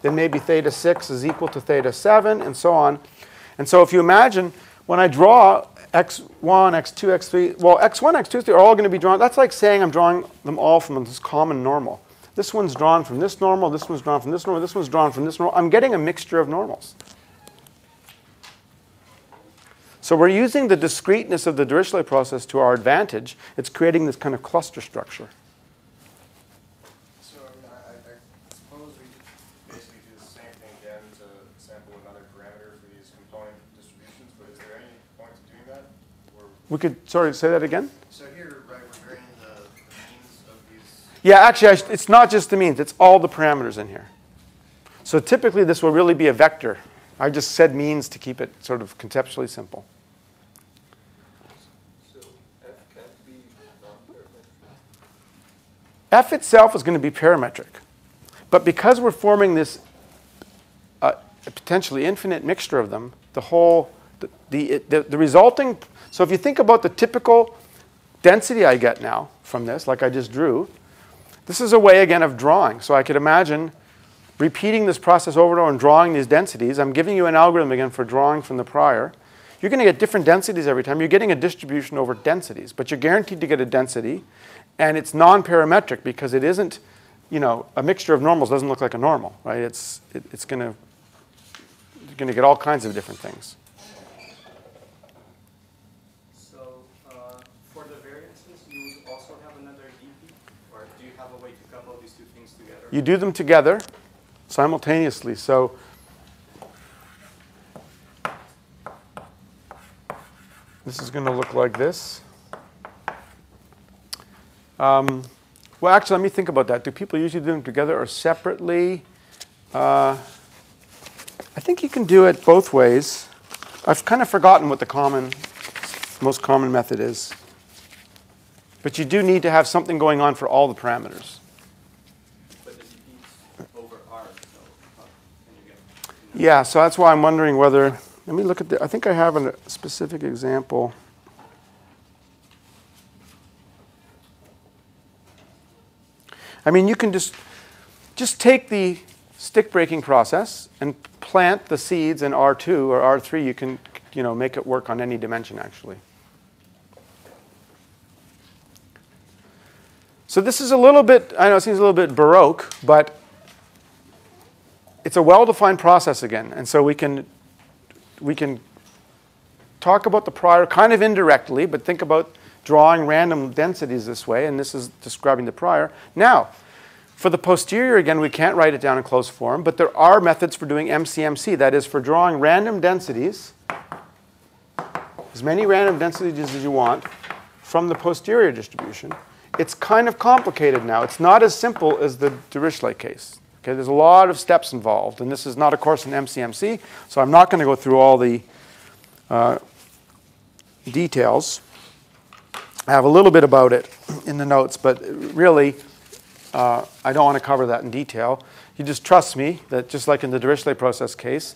then maybe theta 6 is equal to theta 7, and so on. And so if you imagine, when I draw x1, x2, x3, well, x1, x2, x3 are all going to be drawn. That's like saying I'm drawing them all from this common normal. This one's drawn from this normal, this one's drawn from this normal, this one's drawn from this normal. I'm getting a mixture of normals. So we're using the discreteness of the Dirichlet process to our advantage. It's creating this kind of cluster structure. So I, mean, I, I suppose we basically do the same thing again to sample another parameter for these component distributions, but is there any point to doing that? Or we could, sorry, say that again? So here, right, we're varying the, the means of these. Yeah, actually, it's not just the means, it's all the parameters in here. So typically, this will really be a vector. I just said means to keep it sort of conceptually simple. So f can't be non-parametric. F itself is going to be parametric. But because we're forming this uh, potentially infinite mixture of them, the whole, the, the, the, the resulting, so if you think about the typical density I get now from this, like I just drew, this is a way again of drawing. So I could imagine repeating this process over and over and drawing these densities, I'm giving you an algorithm again for drawing from the prior. You're going to get different densities every time. You're getting a distribution over densities, but you're guaranteed to get a density, and it's non-parametric because it isn't, you know, a mixture of normals doesn't look like a normal, right? It's, it, it's going to, going to get all kinds of different things. So, uh, for the variances, you would also have another DP? Or do you have a way to couple these two things together? You do them together simultaneously. So this is going to look like this. Um, well, actually, let me think about that. Do people usually do them together or separately? Uh, I think you can do it both ways. I've kind of forgotten what the common, most common method is. But you do need to have something going on for all the parameters. But the DP's over R, so how can you get? Yeah, so that's why I'm wondering whether, let me look at the, I think I have a specific example. I mean, you can just, just take the stick breaking process and plant the seeds in R2 or R3. You can, you know, make it work on any dimension actually. So this is a little bit, I know it seems a little bit baroque, but it's a well-defined process again. And so we can, we can talk about the prior kind of indirectly, but think about drawing random densities this way, and this is describing the prior. Now, for the posterior, again, we can't write it down in closed form, but there are methods for doing MCMC. That is, for drawing random densities, as many random densities as you want, from the posterior distribution. It's kind of complicated now. It's not as simple as the Dirichlet case. Okay, there's a lot of steps involved, and this is not a course in MCMC, so I'm not going to go through all the uh, details. I have a little bit about it in the notes, but really, uh, I don't want to cover that in detail. You just trust me that just like in the Dirichlet process case,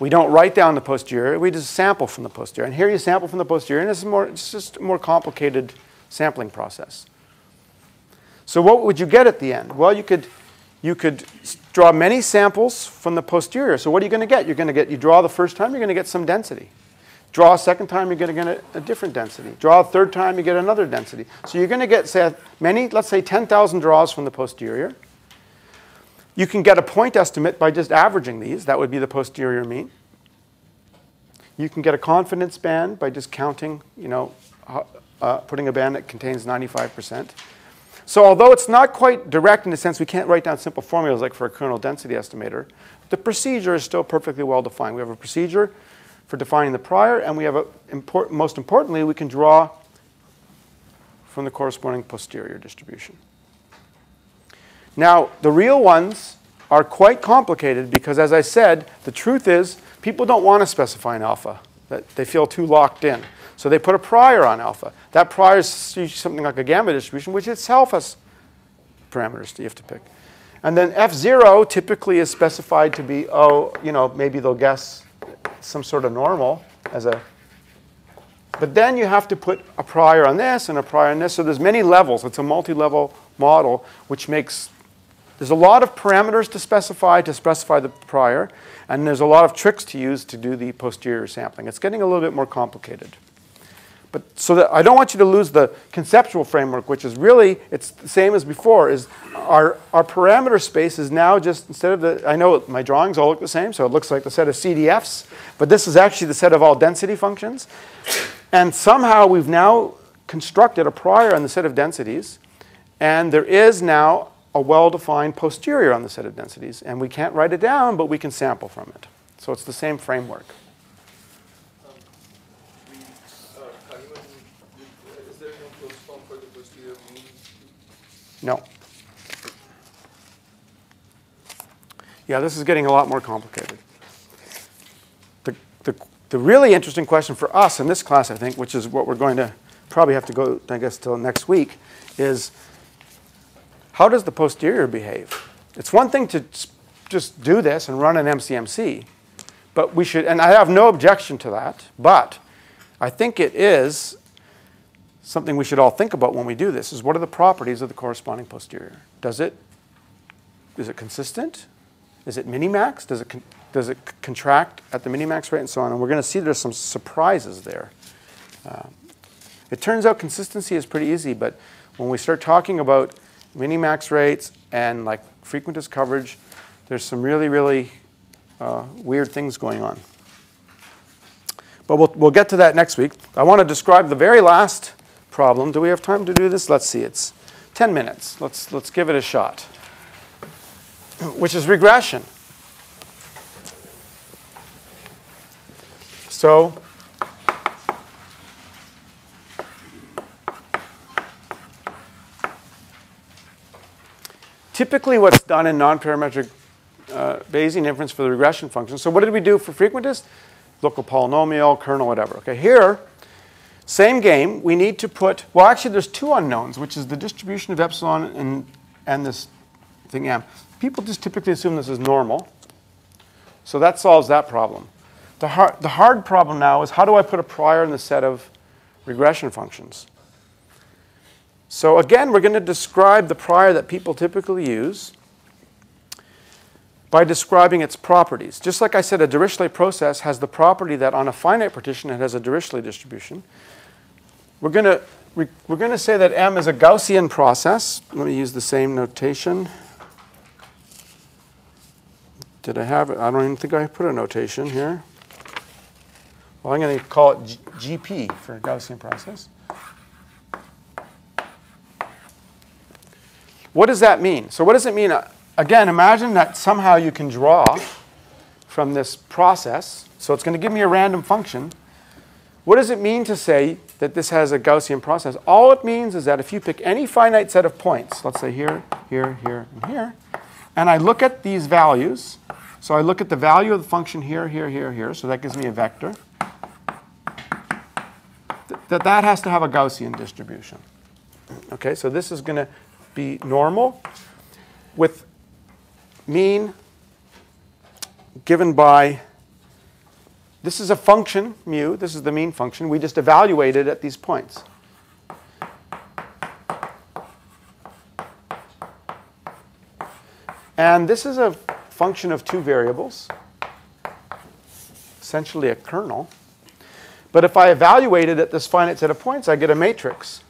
we don't write down the posterior, we just sample from the posterior. And here you sample from the posterior, and it's, more, it's just a more complicated sampling process. So what would you get at the end? Well, you could, you could draw many samples from the posterior. So what are you going to get? You're going to get, you draw the first time, you're going to get some density. Draw a second time, you're going to get a, a different density. Draw a third time, you get another density. So you're going to get, say, many, let's say 10,000 draws from the posterior. You can get a point estimate by just averaging these. That would be the posterior mean. You can get a confidence band by just counting, you know, uh, putting a band that contains 95%. So although it's not quite direct in the sense we can't write down simple formulas like for a kernel density estimator, the procedure is still perfectly well defined. We have a procedure for defining the prior, and we have a, import, most importantly, we can draw from the corresponding posterior distribution. Now, the real ones are quite complicated because, as I said, the truth is people don't want to specify an alpha. That they feel too locked in. So they put a prior on alpha. That prior is something like a gamma distribution, which itself has parameters that you have to pick. And then F0 typically is specified to be, oh, you know, maybe they'll guess some sort of normal as a, but then you have to put a prior on this and a prior on this. So there's many levels. It's a multi-level model, which makes, there's a lot of parameters to specify to specify the prior, and there's a lot of tricks to use to do the posterior sampling. It's getting a little bit more complicated. But so that I don't want you to lose the conceptual framework, which is really, it's the same as before, is our, our parameter space is now just, instead of the, I know my drawings all look the same, so it looks like the set of CDFs, but this is actually the set of all density functions. And somehow we've now constructed a prior on the set of densities, and there is now a well-defined posterior on the set of densities. And we can't write it down, but we can sample from it. So it's the same framework. No. Yeah, this is getting a lot more complicated. The, the, the really interesting question for us in this class, I think, which is what we're going to probably have to go, I guess, till next week, is how does the posterior behave? It's one thing to just do this and run an MCMC, but we should, and I have no objection to that, but I think it is something we should all think about when we do this is what are the properties of the corresponding posterior? Does it, is it consistent? Is it minimax? Does it, does it contract at the minimax rate and so on? And we're going to see there's some surprises there. Uh, it turns out consistency is pretty easy, but when we start talking about minimax rates and like frequentist coverage, there's some really, really uh, weird things going on. But we'll, we'll get to that next week. I want to describe the very last problem. Do we have time to do this? Let's see. It's 10 minutes. Let's, let's give it a shot, which is regression. So, typically what's done in non-parametric uh, Bayesian inference for the regression function. So what did we do for frequentist? Local polynomial, kernel, whatever. Okay, here, same game. We need to put, well, actually, there's two unknowns, which is the distribution of epsilon and, and this thing m. People just typically assume this is normal. So that solves that problem. The hard, the hard problem now is how do I put a prior in the set of regression functions? So again, we're going to describe the prior that people typically use by describing its properties. Just like I said, a Dirichlet process has the property that on a finite partition it has a Dirichlet distribution. We're going to we're going to say that M is a Gaussian process. Let me use the same notation. Did I have it? I don't even think I put a notation here. Well, I'm going to call it G GP for Gaussian process. What does that mean? So what does it mean? Uh, again, imagine that somehow you can draw from this process. So it's going to give me a random function. What does it mean to say that this has a Gaussian process? All it means is that if you pick any finite set of points, let's say here, here, here, and here, and I look at these values, so I look at the value of the function here, here, here, here, so that gives me a vector, th that that has to have a Gaussian distribution. Okay, so this is going to be normal with mean given by, this is a function, mu, this is the mean function. We just evaluated at these points. And this is a function of two variables, essentially a kernel. But if I evaluate it at this finite set of points, I get a matrix.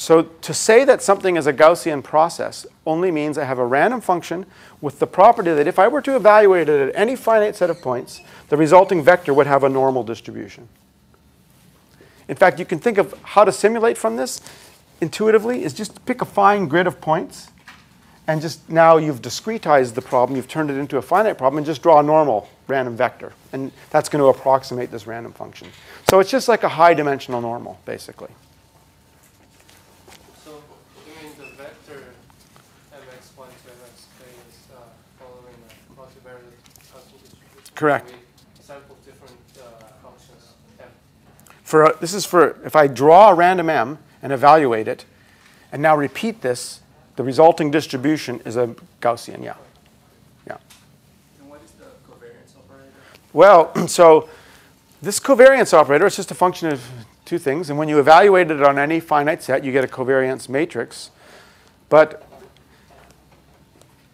So to say that something is a Gaussian process only means I have a random function with the property that if I were to evaluate it at any finite set of points, the resulting vector would have a normal distribution. In fact, you can think of how to simulate from this intuitively is just pick a fine grid of points and just now you've discretized the problem, you've turned it into a finite problem and just draw a normal random vector. And that's going to approximate this random function. So it's just like a high dimensional normal, basically. So you mean the vector mx1 to mxk is uh, following a multivariate Gaussian distribution? Correct. We sample different uh, functions m. For a, this is for if I draw a random m and evaluate it, and now repeat this, the resulting distribution is a Gaussian. Yeah, yeah. And what is the covariance operator? Well, so this covariance operator is just a function of two things, and when you evaluate it on any finite set, you get a covariance matrix. But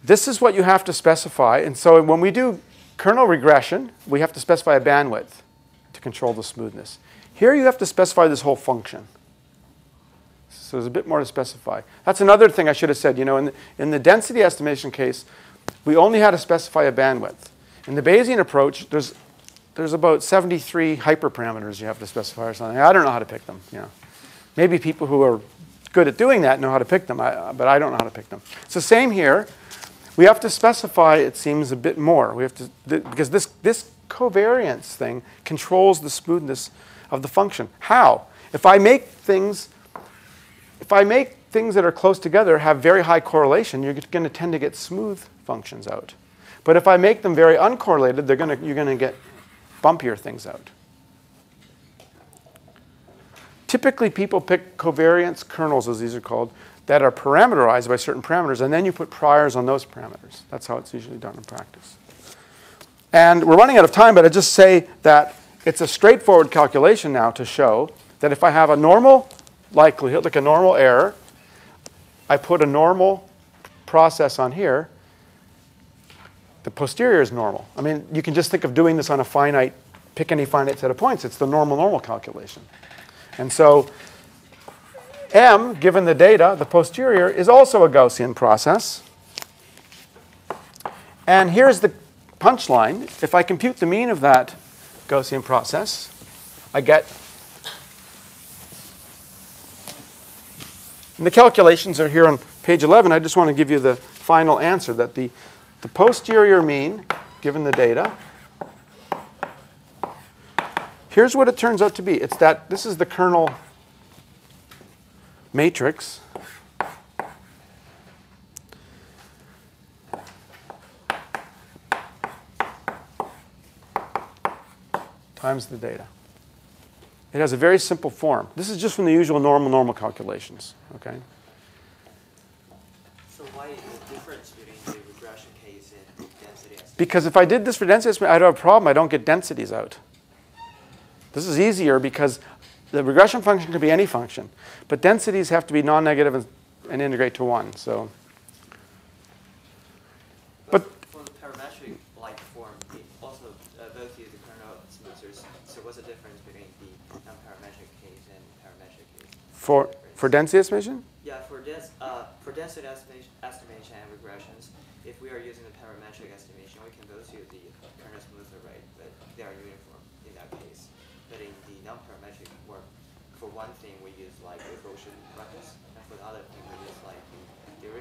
this is what you have to specify, and so when we do kernel regression, we have to specify a bandwidth to control the smoothness. Here you have to specify this whole function. So there's a bit more to specify. That's another thing I should have said. You know, in the, in the density estimation case, we only had to specify a bandwidth. In the Bayesian approach, there's, there's about 73 hyperparameters you have to specify or something. I don't know how to pick them. You know. Maybe people who are good at doing that know how to pick them, I, but I don't know how to pick them. So same here. We have to specify, it seems, a bit more. We have to, th because this, this covariance thing controls the smoothness of the function. How? If I make things if I make things that are close together have very high correlation, you're going to tend to get smooth functions out. But if I make them very uncorrelated, they're going to, you're going to get bumpier things out. Typically, people pick covariance kernels, as these are called, that are parameterized by certain parameters, and then you put priors on those parameters. That's how it's usually done in practice. And we're running out of time, but I just say that it's a straightforward calculation now to show that if I have a normal likelihood, like a normal error, I put a normal process on here, the posterior is normal. I mean, you can just think of doing this on a finite, pick any finite set of points. It's the normal normal calculation. And so M, given the data, the posterior, is also a Gaussian process. And here's the punchline. If I compute the mean of that Gaussian process, I get And the calculations are here on page 11. I just want to give you the final answer that the, the posterior mean, given the data, here's what it turns out to be. It's that this is the kernel matrix. times the data. It has a very simple form. This is just from the usual normal normal calculations, okay? So why is the difference between the regression case and density estimation? Because if I did this for density estimate, I'd have a problem. I don't get densities out. This is easier because the regression function can be any function, but densities have to be non-negative and, and integrate to 1. So, But- for the parametric like form, it also uh, both use the kernel smoothers. So what's the difference between the non-parametric case and parametric case? for, for density estimation? Yeah, for dens uh, for density estimation and regressions, if we are using the parametric estimation, we can both use the kernel smoother rate, but they are uniform in that case. But in the non-parametric work, for one thing we use like the Gaussian process, and for the other thing we use like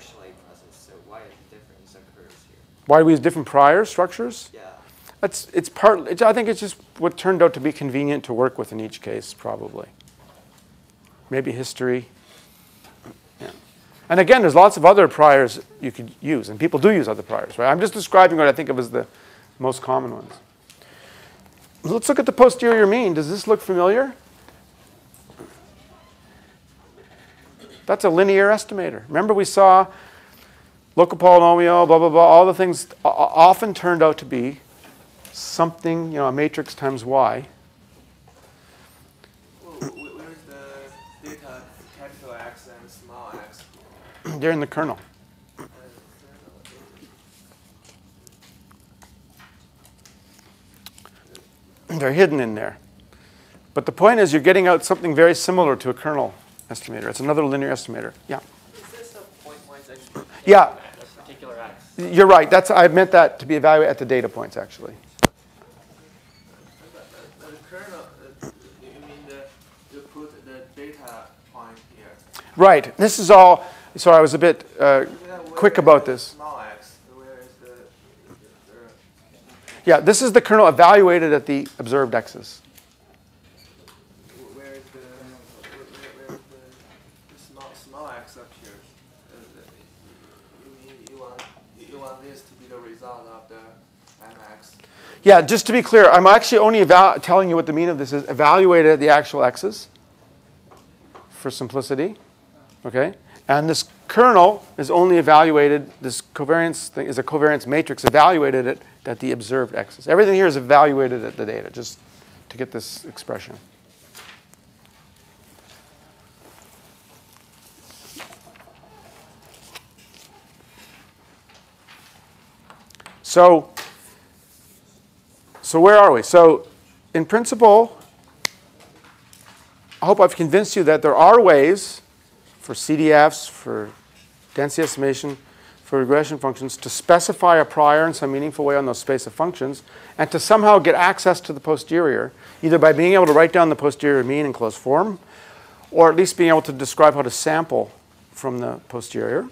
process. So why the difference occurs here? Why do we use different prior structures? Yeah. It's, it's part, it's, I think it's just what turned out to be convenient to work with in each case, probably. Maybe history. Yeah. And again, there's lots of other priors you could use, and people do use other priors, right? I'm just describing what I think of as the most common ones. Let's look at the posterior mean. Does this look familiar? That's a linear estimator. Remember we saw local polynomial, blah, blah, blah, all the things often turned out to be something, you know, a matrix times y. Wh- Where's the data capital X and small x? They're in the kernel. They're hidden in there. But the point is you're getting out something very similar to a kernel estimator. It's another linear estimator. Yeah. Is this a point-wise expectation? Yeah. A particular x? You're right. That's I meant that to be evaluated at the data points actually. But but the kernel, you mean the, you put the data point here. Right. This is all sorry, I was a bit uh, quick about this. Small x, where is the, the, the- Yeah, this is the kernel evaluated at the observed x's. where is the, where, where, where is the, the small, small x up here? Uh, the- You mean you want, you want this to be the result of the mx? Yeah, just to be clear, I'm actually only telling you what the mean of this is evaluated at the actual x's for simplicity. Okay? And this kernel is only evaluated, this covariance thing is a covariance matrix evaluated at, at the observed x's. Everything here is evaluated at the data, just to get this expression. So, so where are we? So, in principle, I hope I've convinced you that there are ways for CDFs, for density estimation, for regression functions to specify a prior in some meaningful way on those space of functions and to somehow get access to the posterior, either by being able to write down the posterior mean in closed form or at least being able to describe how to sample from the posterior.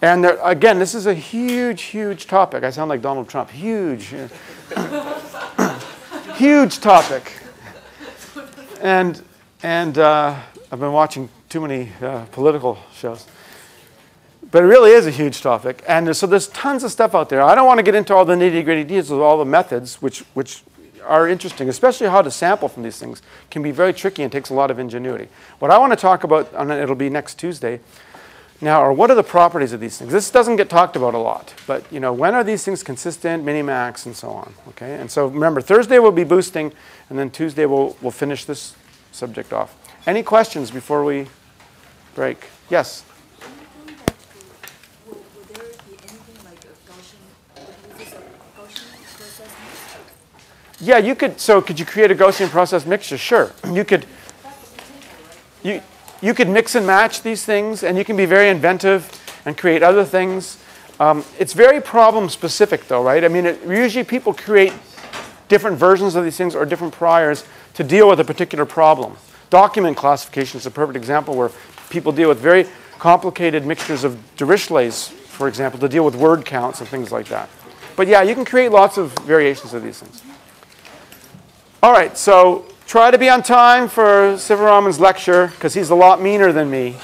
And there, again, this is a huge, huge topic. I sound like Donald Trump. Huge. huge topic. And, and uh, I've been watching too many uh, political shows. But it really is a huge topic. And so there's tons of stuff out there. I don't want to get into all the nitty gritty details of all the methods, which, which are interesting, especially how to sample from these things can be very tricky and takes a lot of ingenuity. What I want to talk about, and it'll be next Tuesday, now, or what are the properties of these things? This doesn't get talked about a lot, but you know, when are these things consistent, minimax, and so on, okay? And so remember, Thursday we'll be boosting, and then Tuesday we'll, we'll finish this subject off. Any questions before we break? Yes? Yeah, you could, so could you create a Gaussian process mixture? Sure. You could, you, you could mix and match these things, and you can be very inventive and create other things. Um, it's very problem specific, though, right? I mean, it, usually people create different versions of these things or different priors to deal with a particular problem. Document classification is a perfect example where people deal with very complicated mixtures of Dirichlet's, for example, to deal with word counts and things like that. But yeah, you can create lots of variations of these things. All right, so try to be on time for Sivaraman's lecture because he's a lot meaner than me.